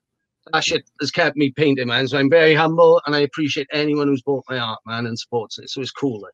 B: that shit has kept me painting, man. So I'm very humble and I appreciate anyone who's bought my art, man, and supports it. So it's cool, like.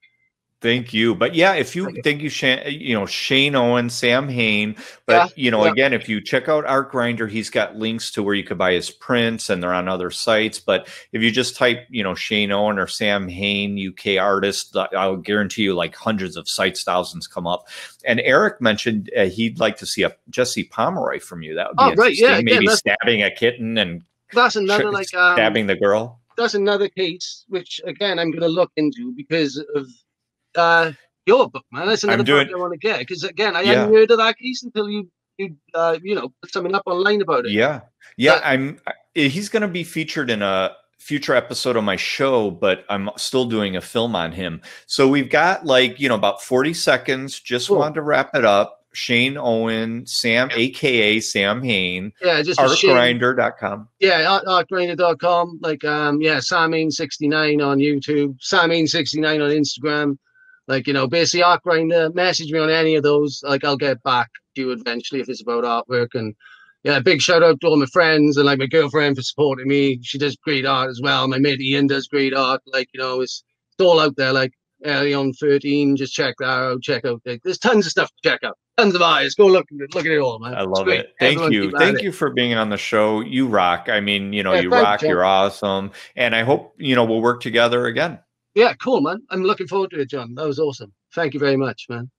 A: Thank you. But yeah, if you thank you, Shane, you know, Shane Owen, Sam Hane. But yeah, you know, yeah. again, if you check out Art Grinder, he's got links to where you could buy his prints and they're on other sites. But if you just type, you know, Shane Owen or Sam Hane, UK artist, I'll guarantee you like hundreds of sites, thousands come up. And Eric mentioned uh, he'd like to see a Jesse Pomeroy from you. That would be oh, right, yeah, maybe again, stabbing a kitten and
B: that's another like um,
A: stabbing the girl.
B: That's another case which again I'm going to look into because of uh, your book, man. That's another doing, book I want to get because again, I yeah. hadn't heard of that case until you you uh, you know put something up online about it.
A: Yeah, yeah. But, I'm. He's going to be featured in a future episode of my show, but I'm still doing a film on him. So we've got like, you know, about 40 seconds. Just cool. wanted to wrap it up. Shane Owen, Sam, aka Sam Hane.
B: Yeah, just
A: artgrinder.com.
B: Yeah, artgrinder.com. Like, um, yeah, Sam Hane69 on YouTube, Sam Hane69 on Instagram. Like, you know, basically Art Grinder, message me on any of those. Like, I'll get back to you eventually if it's about artwork. And yeah, big shout out to all my friends and like my girlfriend for supporting me. She does great art as well. My mate Ian does great art. Like, you know, it's, it's all out there. Like, early on 13, just check that out. Check out, like, there's tons of stuff to check out. Tons of eyes. Go look, look at it all, man.
A: I love it. Thank Everyone you. Thank you for being on the show. You rock. I mean, you know, yeah, you rock. You, you're awesome. And I hope, you know, we'll work together again.
B: Yeah, cool, man. I'm looking forward to it, John. That was awesome. Thank you very much, man.